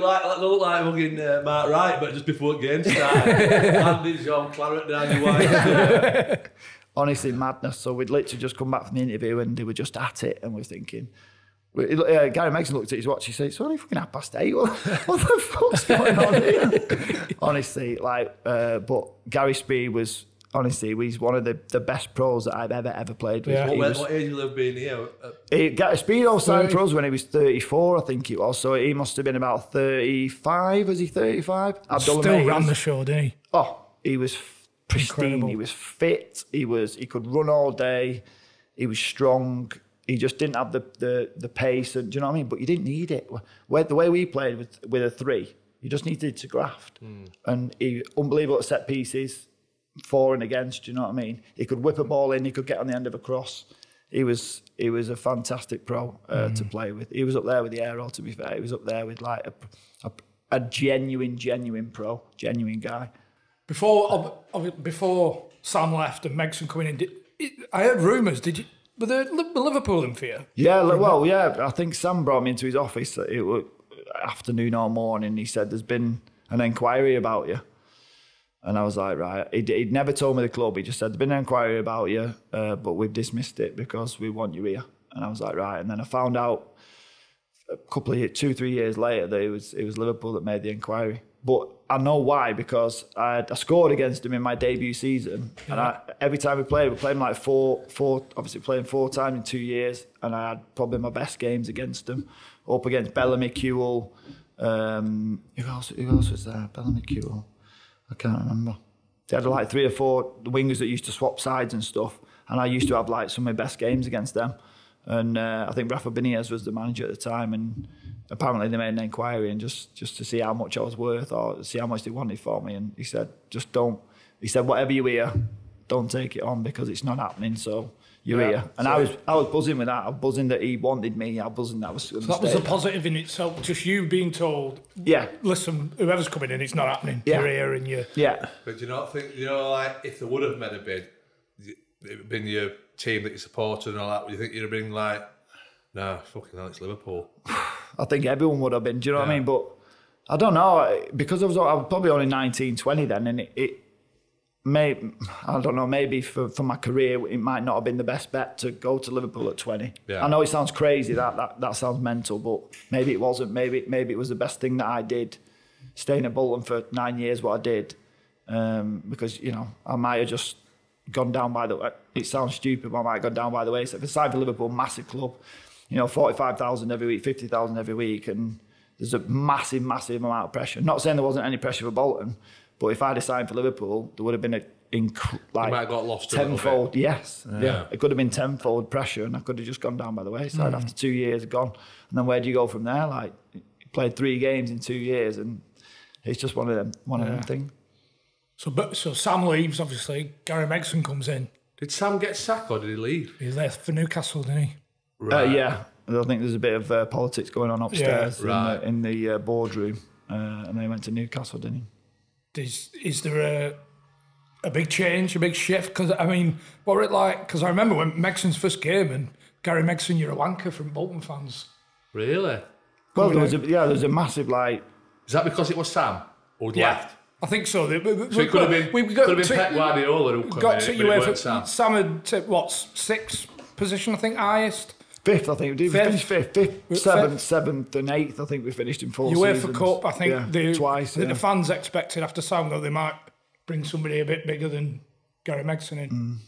like, like, look like fucking uh, Mark Wright, but just before game started. [LAUGHS] Bandage on, claret down your white. [LAUGHS] honestly madness. So we'd literally just come back from the interview and they were just at it, and we're thinking. Uh, Gary Megson looked at his watch. He said, "It's only fucking half past eight. What, what the fuck's going on here?" honestly, like, uh, but Gary Speed was honestly, he's one of the, the best pros that I've ever ever played with. Yeah. He What, was- what age will have been here? Uh, he, Gary Speedo signed for us when he was 34, I think it was. So he must have been about 35. Was he 35? Abdullah Still Mate ran was- the show, didn't he? Oh, he was pristine. Incredible. He was fit. He was. He could run all day. He was strong. He just didn't have the the, the pace, and do you know what I mean? But you didn't need it. Where, the way we played with with a three, you just needed to graft, and he unbelievable at set pieces, for and against. Do you know what I mean? He could whip a ball in. He could get on the end of a cross. He was he was a fantastic pro uh, to play with. He was up there with the aero. To be fair, he was up there with like a, a, a genuine, genuine pro, genuine guy. Before before Sam left and Megson coming in, did, I heard rumours. Did you? Were there Liverpool in for you? Yeah, well, yeah. I think Sam brought me into his office. It was afternoon or morning. He said, "There's been an inquiry about you," and I was like, "Right." He'd, he'd never told me the club. He just said, "There's been an inquiry about you, uh, but we've dismissed it because we want you here." And I was like, "Right." And then I found out a couple of years, two, three years later that it was it was Liverpool that made the inquiry. But I know why because I, had, I scored against him in my debut season, and I, every time we played, we played him like four, four, obviously playing four times in two years, and I had probably my best games against him, up against Bellamy, Kewell, um, who else? Who else was there? Bellamy, Kewell, I can't remember. They had like three or four wingers that used to swap sides and stuff, and I used to have like some of my best games against them. And uh, I think Rafa Benitez was the manager at the time, and apparently they made an inquiry and just just to see how much I was worth or see how much they wanted for me. And he said, just don't. He said, whatever you hear, don't take it on because it's not happening. So you're here. And I was I was buzzing with that. I was buzzing that he wanted me. I was buzzing that I was. That was the positive in itself. Just you being told, Yeah, listen, whoever's coming in, it's not happening. Yeah. You're here and you. yeah. But do you not think, you know, like if they would have made a bid, it would been your team that you supported and all that, would you think you'd have been like, nah, fucking hell, it's Liverpool? [SIGHS] I think everyone would have been. Do you know what I mean? But I don't know because I was I was probably only 19, 20 then, and it, it may I don't know maybe for, for my career it might not have been the best bet to go to Liverpool at twenty. Yeah. I know it sounds crazy that, that that sounds mental, but maybe it wasn't. Maybe maybe it was the best thing that I did, staying at Bolton for nine years. What I did, um, because you know I might have just gone down by the way. It sounds stupid, but I might have gone down by the way. So if aside for Liverpool, massive club, you know, forty five thousand every week, fifty thousand every week, and there's a massive, massive amount of pressure. Not saying there wasn't any pressure for Bolton, but if I'd have signed for Liverpool, there would have been a inc- like might have got lost a tenfold. Yes, yeah. it could have been tenfold pressure, and I could have just gone down by the wayside after two years gone. And then where do you go from there? Like, you played three games in two years, and it's just one of them, one of them things. So, but so Sam leaves. Obviously, Gary Megson comes in. Did Sam get sacked or did he leave? He left for Newcastle, didn't he? Uh, yeah, I think there's a bit of uh, politics going on upstairs Right. in the, in the uh, boardroom, uh, and they went to Newcastle, didn't he? Is is there a a big change, a big shift? Because I mean, what were it like? Because I remember when Megson's first came and Gary Megson, you're a wanker from Bolton fans. Really? Well, there was a, yeah, there was a massive like Is that because it was Sam who'd left? I think so. They- we- we- So it could have been, we could got have been to- Pep Guardiola who come Got in, to but it UEFA. weren't Sam. Sam had to, what sixth position? I think highest. Fifth, I think. We Fifth. finished fifth, fifth, Fifth. seventh, seventh, and eighth. I think we finished in four UEFA seasons. Cup. I think yeah, the twice. I think yeah. the fans expected after Sam though they might bring somebody a bit bigger than Gary Megson in.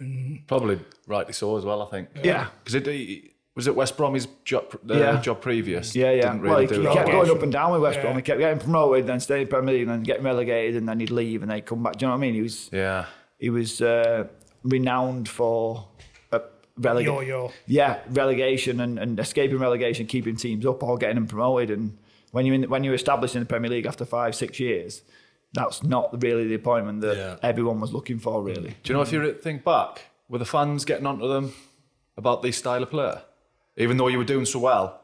Mm. Probably rightly so as well, I think. Yeah. Because it, he- was it West Bromwich job, uh, Yeah. job previous? Yeah, yeah. Didn't well, really he, do he kept going up and down with West Yeah. Brom. He kept getting promoted, then staying in Premier League, and then getting relegated, and then he'd leave, and they'd come back. Do you know what I mean? He was Yeah. he was uh, renowned for uh. Yo-yo. Yeah, relegation and, and escaping relegation, keeping teams up or getting them promoted. And when you when you're established in the Premier League after five six years, that's not really the appointment that Yeah. everyone was looking for. Really. Do you know if you think back, were the fans getting onto them about this style of player? Even though you were doing so well,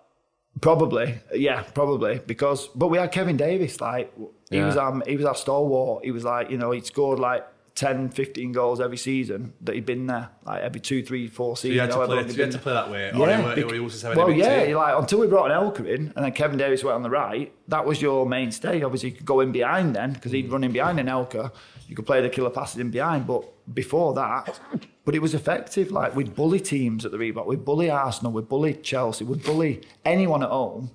Probably, yeah, probably because. But we had Kevin Davies, like he Yeah. was um he was our stalwart. He was like you know he'd scored like 10, 15 goals every season that he'd been there, like every two, three, four seasons. You had to play, you had to play that way. or Yeah, you were, or you just having well, yeah, team. like until we brought Anelka in, and then Kevin Davies went on the right. That was your mainstay. Obviously, you could go in behind then because he'd run in behind Anelka. You could play the killer passes in behind, but before that, but it was effective. Like we'd bully teams at the Reebok, we'd bully Arsenal, we'd bully Chelsea, we'd bully anyone at home.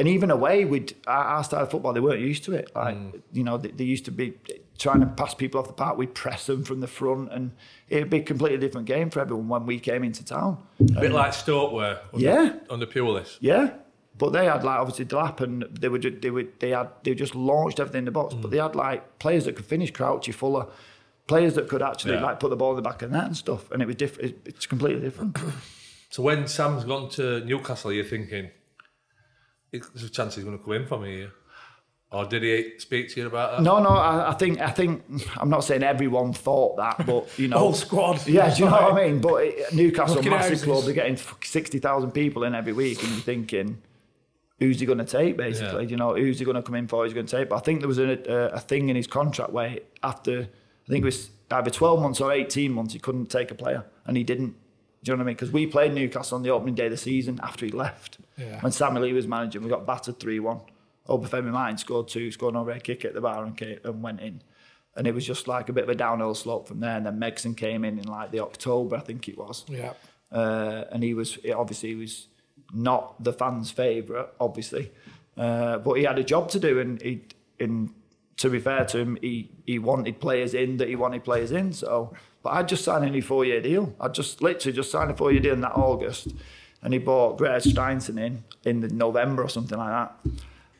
And even away, we'd our, our style of football, they weren't used to it. Like mm. you know, they, they used to be trying to pass people off the park. We'd press them from the front, and it'd be a completely different game for everyone when we came into town. A bit like Stoke were under, Yeah. under Pulis. Yeah, but they had like obviously Delap and they were ju- they were they had they just launched everything in the box. But mm. they had like players that could finish Crouchy, Fuller, players that could actually Yeah. like put the ball in the back of net and stuff. And it was different. It's completely different. [CLEARS THROAT] So when Sam's gone to Newcastle, you're thinking, there's a chance he's going to come in for me here. Or did he speak to you about that? no, no, I, I think I think I'm not saying everyone thought that, but you [LAUGHS] know, Whole squad. Yeah, do you know what I mean? But it, Newcastle, Looking massive houses. club, they're getting 60,000 people in every week, and you're thinking, who's he going to take, basically? Yeah. You know, who's he going to come in for, who's he going to take? But I think there was a, a, a thing in his contract where after, I think it was either 12 months or 18 months, he couldn't take a player, and he didn't. Do you know what I mean? Because we played Newcastle on the opening day of the season after he left. Yeah. When Sammy Lee was managing, we got battered 3 1. Obafemi Martins scored two, scored an overhead kick at the bar and, came, and went in. And it was just like a bit of a downhill slope from there. And then Megson came in in like the October, I think it was. Yeah. Uh, and he was obviously he was not the fans' favourite, obviously, uh, but he had a job to do, and he, in to be fair to him, he he wanted players in that he wanted players in. So, but I just signed a new four-year deal. I just literally just signed a four-year deal in that August, and he bought Gretar Steinsson in in the November or something like that.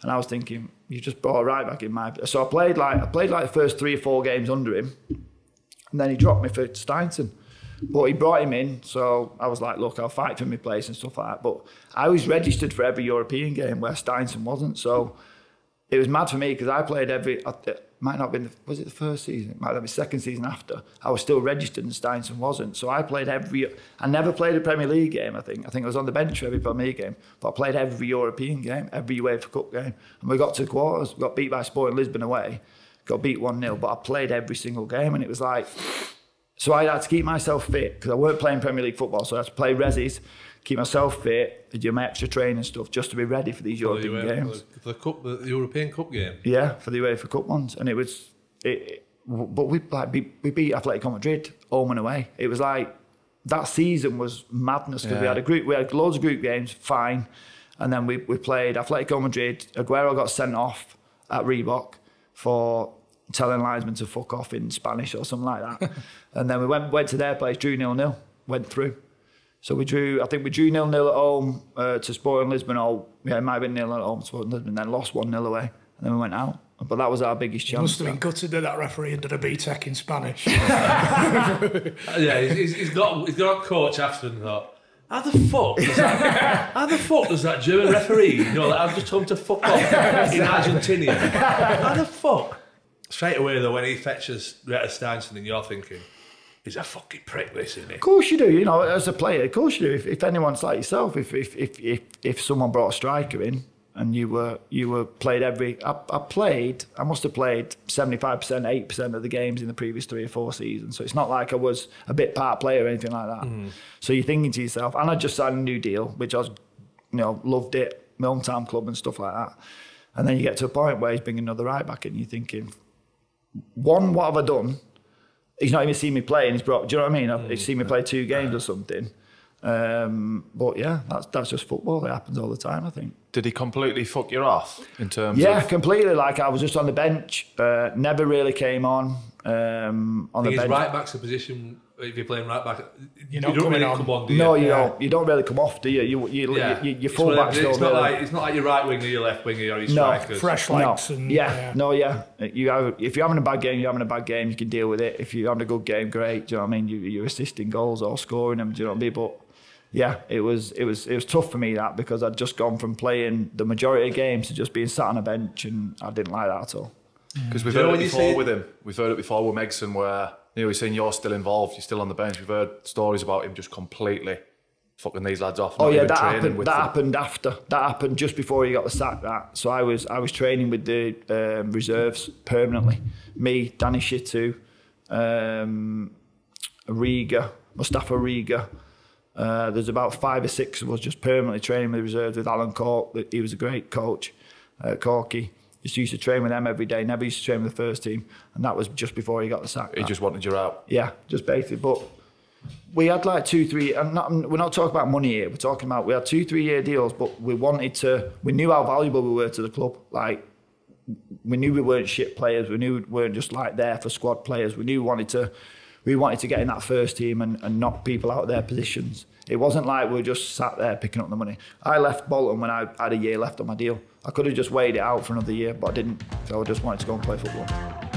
And I was thinking, you just brought a right back in my. So I played like I played like the first three or four games under him, and then he dropped me for Steinsson. But he brought him in, so I was like, look, I'll fight for my place and stuff like that. But I was registered for every European game where Steinsson wasn't. So it was mad for me because I played every. Might not have been. The, was it the first season? It might have been the second season after. I was still registered and Steinsson wasn't. So I played every. I never played a Premier League game. I think. I think I was on the bench for every Premier League game. But I played every European game, every UEFA Cup game, and we got to the quarters. Got beat by Sporting Lisbon away. Got beat one 0 But I played every single game, and it was like. So I had to keep myself fit because I weren't playing Premier League football. So I had to play resis, keep myself fit, do my extra training stuff just to be ready for these For European uh, games. for the, for the cup, the European Cup game. Yeah, for the UEFA Cup ones, and it was. It, but we like we, we beat Atletico Madrid home and away. It was like that season was madness because we had a group, we had loads of group games, fine, and then we, we played Atletico Madrid. Aguero got sent off at Reebok for telling linesmen to fuck off in Spanish or something like that, [LAUGHS] and then we went went to their place, drew nil nil, went through. So we drew, I think we drew nil nil at home uh, to Sporting Lisbon. Or yeah, it might have been nil at home to Sporting Lisbon. Then lost one 0 away, and then we went out. But that was our biggest chance. Must have been gutted that that referee did a BTEC in Spanish. [LAUGHS] [LAUGHS] Yeah, he's, he's- he's got he's got a coach after and thought, how the fuck does that, how the fuck does that German referee, you know, that I've just told him to fuck off [LAUGHS] in Argentinian. How the fuck? Straight away though, when he fetches Retta Steinsson, and you're thinking, he's a fucking prick, this isn't he? Of course you do. You know, as a player, of course you do. If, if anyone's like yourself, if if, if if if someone brought a striker in and you were you were played every, I, I played. I must have played seventy five percent, eight percent of the games in the previous three or four seasons. So it's not like I was a bit part player or anything like that. Mm-hmm. So you're thinking to yourself, and I just signed a new deal, which I was, you know, loved it, my hometown club and stuff like that. And then you get to a point where he's bringing another right back in. You're thinking, one, what have I done? He's not even seen me play, and he's brought. Do you know what I mean? He's seen me play two games or something. Um, but yeah, that's that's just football. It happens all the time. I think. Did he completely fuck you off in terms Yeah, of completely. Like I was just on the bench. Uh, never really came on. Um, on I the think his bench. right back's a position, if you're playing right back, you not don't coming really on. come on, do you? no, you Yeah. don't. You don't really come off, do you? You you Yeah. you, you, your It's one of fullbacks don't it's not really. like it's not like your right winger, your left winger, or your No, strikers. Fresh No. legs and yeah, no, yeah. You have, if you're having a bad game, you're having a bad game. You can deal with it. If you're having a good game, great. Do you know what I mean? You, you're assisting goals or scoring them. Do you know what I mean? But yeah, it was it was it was tough for me that because I'd just gone from playing the majority of games to just being sat on a bench, and I didn't like that at all. Mm. Because we've Do you know heard it before with him. We've heard it before with Megson where you know, he's saying you're still involved, you're still on the bench. We've heard stories about him just completely fucking these lads off. Oh yeah, that happened. with That them. happened after. That happened just before he got the sack. That so I was I was training with the um, reserves permanently. Me, Danny Shittu, um, Riga, Mustapha Riga. Uh, there's about five or six of us just permanently training with the reserves with Alan Cork. He was a great coach, uh, Corky. Just used to train with them every day. Never used to train with the first team, and that was just before he got the sack. He just wanted you out. Yeah, just basically. But we had like two, three. And not, we're not talking about money here. We're talking about we had two, three year deals, but we wanted to. We knew how valuable we were to the club. Like we knew we weren't shit players. We knew we weren't just like there for squad players. We knew we wanted to. We wanted to get in that first team and, and knock people out of their positions. It wasn't like we were just sat there picking up the money. I left Bolton when I had a year left on my deal. I could have just weighed it out for another year, but I didn't. So I just wanted to go and play football.